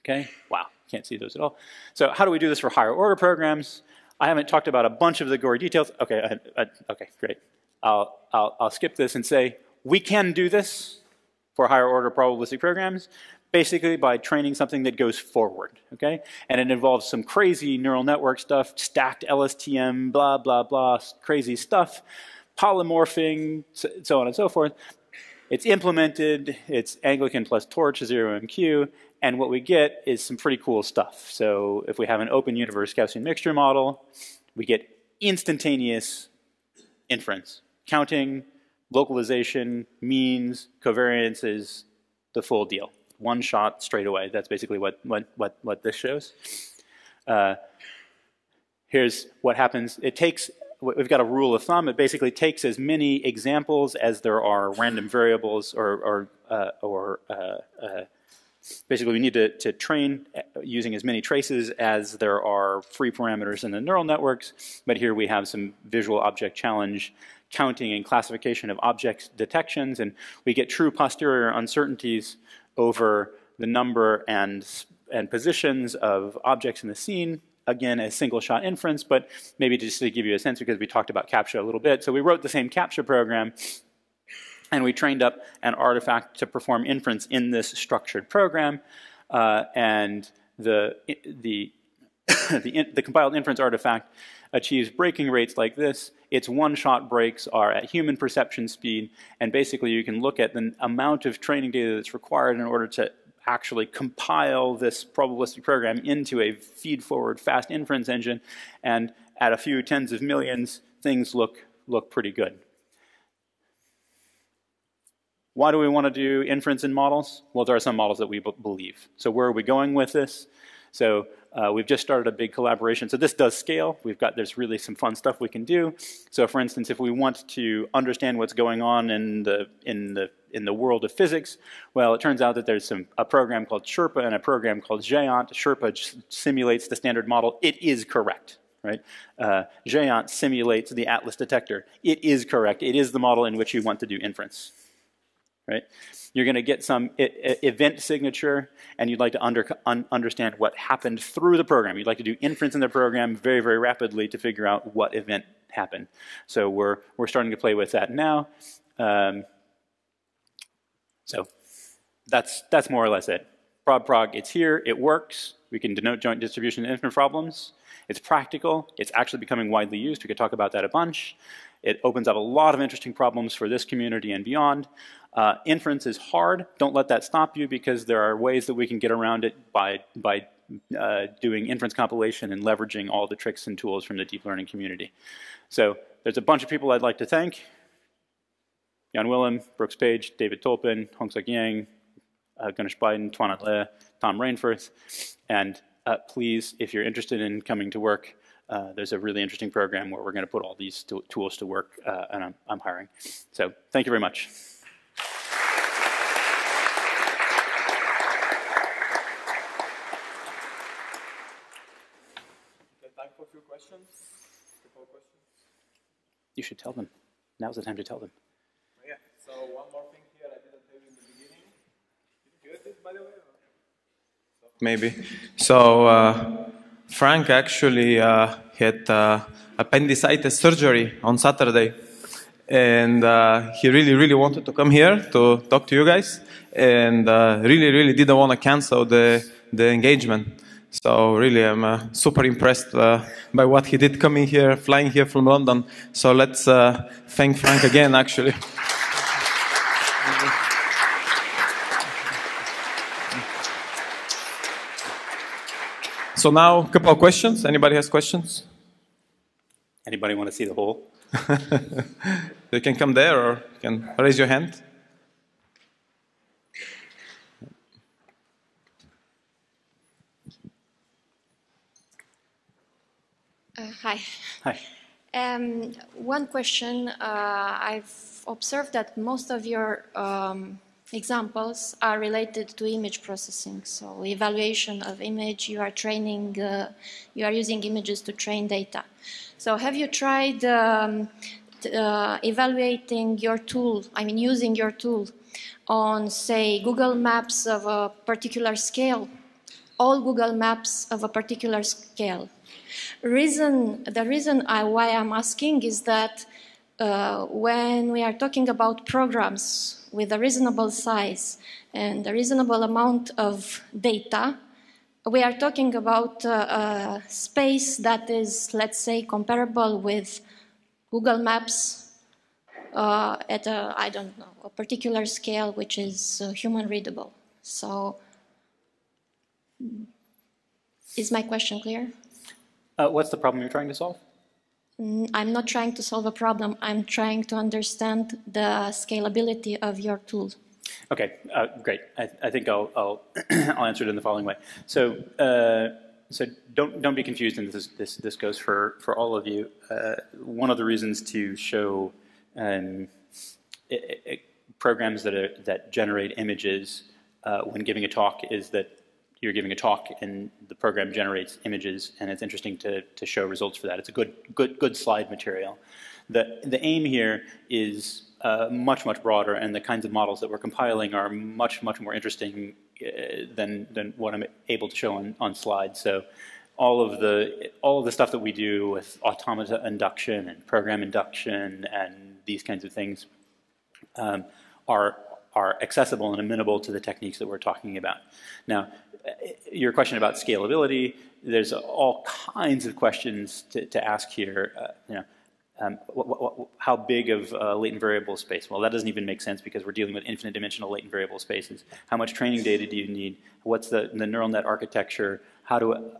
Okay, wow. Can't see those at all. So how do we do this for higher order programs? I haven't talked about a bunch of the gory details. Okay, I, I, okay, great. I'll, I'll, I'll skip this and say we can do this for higher order probabilistic programs basically by training something that goes forward, okay? And it involves some crazy neural network stuff, stacked LSTM, blah, blah, blah, crazy stuff, polymorphing, so on and so forth. It's implemented, it's Anglican plus torch, 0MQ, and what we get is some pretty cool stuff. So if we have an open universe Gaussian mixture model, we get instantaneous inference, counting, localization, means, covariances, the full deal. One shot straight away. That's basically what, what, what, what this shows. Uh, here's what happens. It takes, we've got a rule of thumb. It basically takes as many examples as there are random variables or, or, uh, or uh, uh basically we need to, to train uh, using as many traces as there are free parameters in the neural networks, but here we have some visual object challenge counting and classification of object detections, and we get true posterior uncertainties over the number and, and positions of objects in the scene, again, a single shot inference, but maybe just to give you a sense because we talked about CAPTCHA a little bit. So we wrote the same CAPTCHA program and we trained up an artifact to perform inference in this structured program. Uh, and the, the, the, the, compiled inference artifact achieves breaking rates like this. Its one-shot breaks are at human perception speed, and basically you can look at the amount of training data that's required in order to actually compile this probabilistic program into a feed-forward fast inference engine, and at a few tens of millions, things look, look pretty good. Why do we want to do inference in models? Well, there are some models that we believe. So where are we going with this? So uh, we've just started a big collaboration. So this does scale. We've got, there's really some fun stuff we can do. So for instance, if we want to understand what's going on in the, in the, in the world of physics, well, it turns out that there's some, a program called Sherpa and a program called Géant. Sherpa simulates the standard model. It is correct right? Uh, Géant simulates the Atlas detector. It is correct. It is the model in which you want to do inference right? You're going to get some event signature, and you'd like to under un understand what happened through the program. You'd like to do inference in the program very, very rapidly to figure out what event happened. So we're, we're starting to play with that now. Um, so that's, that's more or less it. ProbProg, it's here, it works. We can denote joint distribution infinite problems. It's practical. It's actually becoming widely used. We could talk about that a bunch. It opens up a lot of interesting problems for this community and beyond. Uh, inference is hard. Don't let that stop you because there are ways that we can get around it by, by uh, doing inference compilation and leveraging all the tricks and tools from the deep learning community. So there's a bunch of people I'd like to thank. Jan Willem, Brooks Paige, David Tolpin, Hongseok Yang, uh, Güneş Baydin, Tuan Le, Tom Rainforth. And uh, please, if you're interested in coming to work, uh, there's a really interesting program where we're going to put all these tools to work, uh, and I'm, I'm hiring. So thank you very much. You should tell them. Now's the time to tell them. Yeah. So one more thing here I didn't tell you in the beginning. Did you get it, by the way? Maybe. So uh, Frank actually uh, had uh, appendicitis surgery on Saturday. And uh, he really, really wanted to come here to talk to you guys. And uh, really, really didn't want to cancel the, the engagement. So really, I'm uh, super impressed uh, by what he did coming here, flying here from London. So let's thank Frank again, actually. So now, a couple of questions. Anybody has questions? Anybody want to see the hole? you can come there or you can raise your hand. Uh, hi. Hi. Um, one question. Uh, I've observed that most of your um, examples are related to image processing. So evaluation of image, you are training, uh, you are using images to train data. So have you tried um, uh, evaluating your tool, I mean using your tool on say Google Maps of a particular scale, all Google Maps of a particular scale? Reason, the reason I, why I'm asking is that uh, when we are talking about programs with a reasonable size and a reasonable amount of data, we are talking about uh, a space that is, let's say, comparable with Google Maps uh, at a, I don't know, a particular scale which is uh, human readable. So, is my question clear? Uh, what's the problem you're trying to solve? Mm, I'm not trying to solve a problem. I'm trying to understand the scalability of your tool. Okay, uh, great. I, I, think I'll, I'll, I'll, answer it in the following way. So, uh, so don't, don't be confused, and this, this, this goes for, for all of you. Uh, one of the reasons to show um, it, it, programs that, are, that generate images uh, when giving a talk is that you're giving a talk and the program generates images and it's interesting to, to show results for that. It's a good, good, good slide material. The, the aim here is uh, much, much broader and the kinds of models that we're compiling are much, much more interesting uh, than, than what I'm able to show on, on slides. So all of the all of the stuff that we do with automata induction and program induction and these kinds of things um, are are accessible and amenable to the techniques that we're talking about. Now, your question about scalability, there's all kinds of questions to, to ask here. Uh, you know, um, what, what, what, how big of uh, latent variable space? Well, that doesn't even make sense because we're dealing with infinite dimensional latent variable spaces. How much training data do you need? What's the, the neural net architecture? How do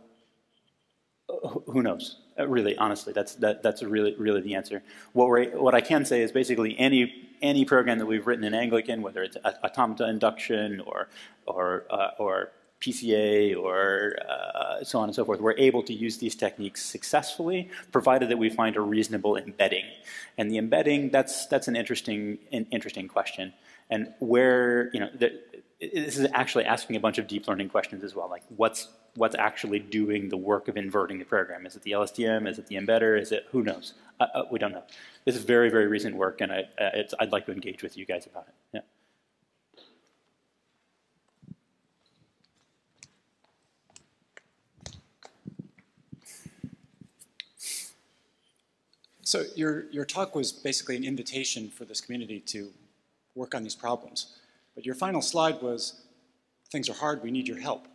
who knows? Uh, really, honestly, that's that, that's really really the answer. What we what I can say is basically any any program that we've written in Anglican, whether it's automata induction or or uh, or PCA or uh, so on and so forth, we're able to use these techniques successfully, provided that we find a reasonable embedding. And the embedding, that's that's an interesting an interesting question. And where you know the, this is actually asking a bunch of deep learning questions as well, like what's what's actually doing the work of inverting the program. Is it the LSTM? Is it the embedder? Is it, who knows? Uh, uh, we don't know. This is very, very recent work, and I, uh, I'd like to engage with you guys about it. Yeah. So your, your talk was basically an invitation for this community to work on these problems. But your final slide was, things are hard, we need your help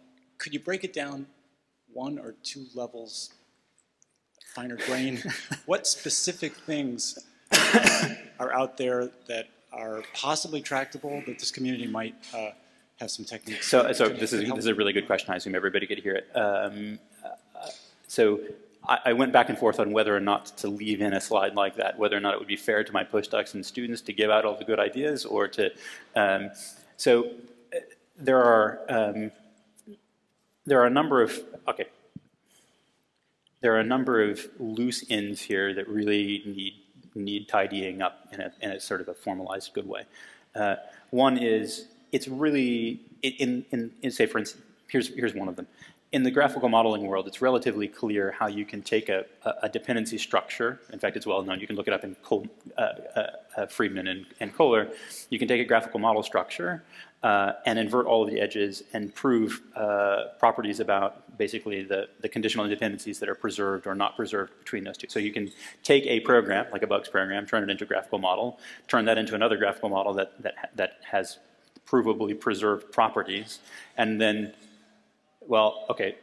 could you break it down one or two levels finer grain? what specific things are out there that are possibly tractable that this community might uh, have some techniques? So, so this is this is a really good question. I assume everybody could hear it. Um, uh, so. I, I went back and forth on whether or not to leave in a slide like that, whether or not it would be fair to my postdocs and students to give out all the good ideas, or to. Um, so uh, there are um, there are a number of, okay, there are a number of loose ends here that really need, need tidying up in a, in a sort of a formalized good way. Uh, one is, it's really, in, in, in, say for instance, here's, here's one of them. In the graphical modeling world, it's relatively clear how you can take a, a dependency structure. In fact, it's well known. You can look it up in Col uh, uh, uh Friedman and, and Koller. You can take a graphical model structure uh, and invert all of the edges and prove uh, properties about basically the, the conditional independencies that are preserved or not preserved between those two. So you can take a program, like a BUGS program, turn it into a graphical model, turn that into another graphical model that, that, that has provably preserved properties, and then, well, okay,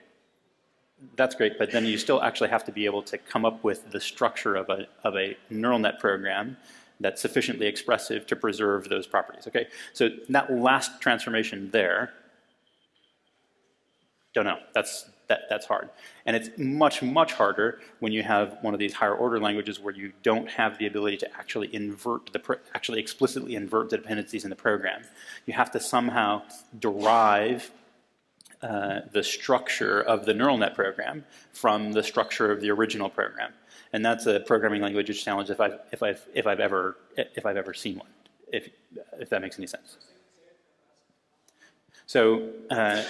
that's great, but then you still actually have to be able to come up with the structure of a, of a neural net program that's sufficiently expressive to preserve those properties. Okay, so that last transformation there, don't know. That's that, that's hard, and it's much much harder when you have one of these higher order languages where you don't have the ability to actually invert the actually explicitly invert the dependencies in the program. You have to somehow derive uh, the structure of the neural net program from the structure of the original program and that's a programming language challenge if I've if I've if I've ever if I've ever seen one, if if that makes any sense. So uh,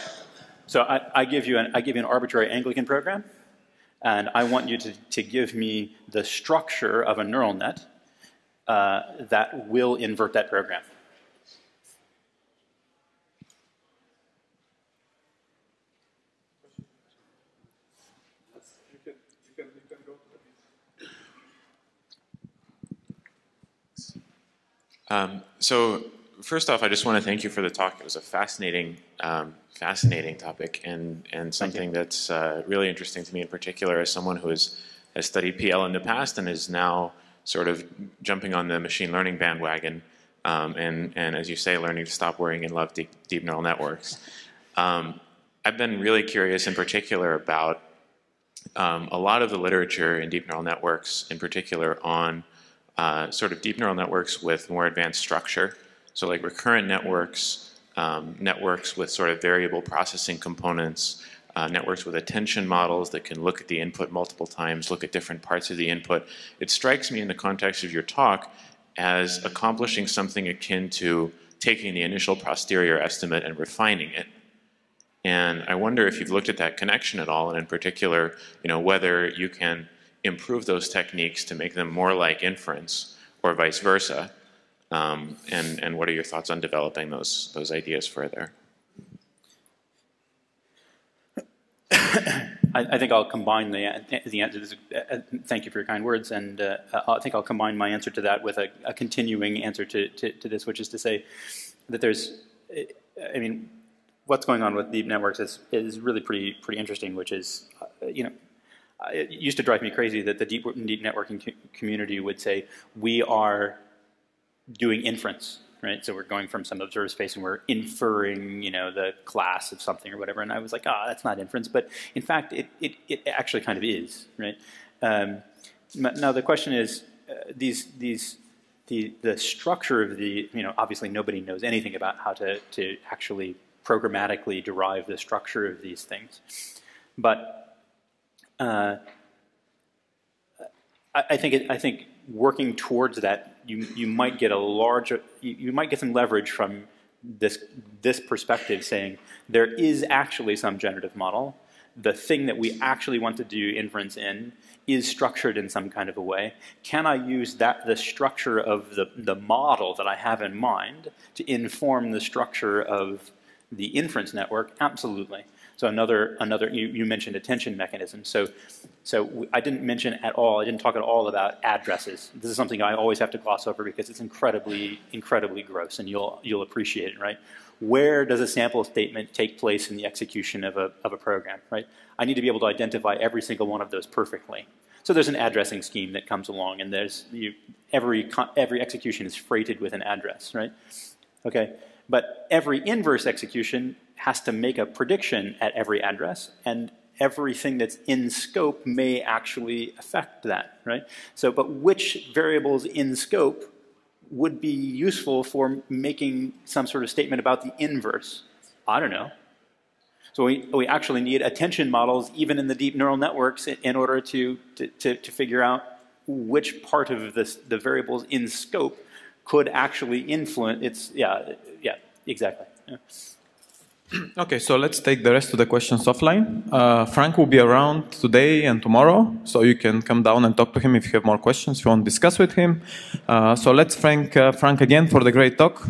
so I, I give you an I give you an arbitrary Anglican program, and I want you to to give me the structure of a neural net uh, that will invert that program. Um, so first off, I just want to thank you for the talk. It was a fascinating, um, fascinating topic, and and something that's uh, really interesting to me in particular as someone who has has studied PL in the past and is now sort of jumping on the machine learning bandwagon, um, and and as you say, learning to stop worrying and love deep, deep neural networks. Um, I've been really curious in particular about um, a lot of the literature in deep neural networks, in particular on uh, sort of deep neural networks with more advanced structure. So like recurrent networks, um, networks with sort of variable processing components, uh, networks with attention models that can look at the input multiple times, look at different parts of the input. It strikes me in the context of your talk as accomplishing something akin to taking the initial posterior estimate and refining it. And I wonder if you've looked at that connection at all, and in particular, you know, whether you can improve those techniques to make them more like inference or vice versa. Um, and, and what are your thoughts on developing those, those ideas further? I, I, think I'll combine the, the answer. Uh, thank you for your kind words, and uh, I think I'll combine my answer to that with a, a continuing answer to, to, to, this, which is to say that there's, I mean, what's going on with deep networks is, is really pretty pretty interesting. Which is, uh, you know, it used to drive me crazy that the deep, deep networking community would say we are doing inference right? So we're going from some observed space and we're inferring, you know, the class of something or whatever. And I was like, ah, oh, that's not inference. But in fact, it, it, it actually kind of is, right? Um, now the question is, uh, these, these, the, the structure of the, you know, obviously nobody knows anything about how to, to actually programmatically derive the structure of these things. But uh, I, I, think it, I think working towards that, you, you might get a large, you, you might get some leverage from this, this perspective saying there is actually some generative model. The thing that we actually want to do inference in is structured in some kind of a way. Can I use that the structure of the, the model that I have in mind to inform the structure of the inference network? Absolutely. So another, another you, you mentioned attention mechanism. So, so I didn't mention at all, I didn't talk at all about addresses. This is something I always have to gloss over because it's incredibly, incredibly gross and you'll, you'll appreciate it, right? Where does a sample statement take place in the execution of a, of a program, right? I need to be able to identify every single one of those perfectly. So there's an addressing scheme that comes along, and there's you, every every execution is freighted with an address, right? Okay, but every inverse execution has to make a prediction at every address, and everything that's in scope may actually affect that, right? So, but which variables in scope would be useful for making some sort of statement about the inverse? I don't know. So we, we actually need attention models even in the deep neural networks in order to, to, to, to figure out which part of this, the variables in scope could actually influence its, yeah, yeah, exactly. Yeah. Okay, so let's take the rest of the questions offline. Uh, Frank will be around today and tomorrow, so you can come down and talk to him if you have more questions, if you want to discuss with him. Uh, so let's thank uh, Frank again for the great talk.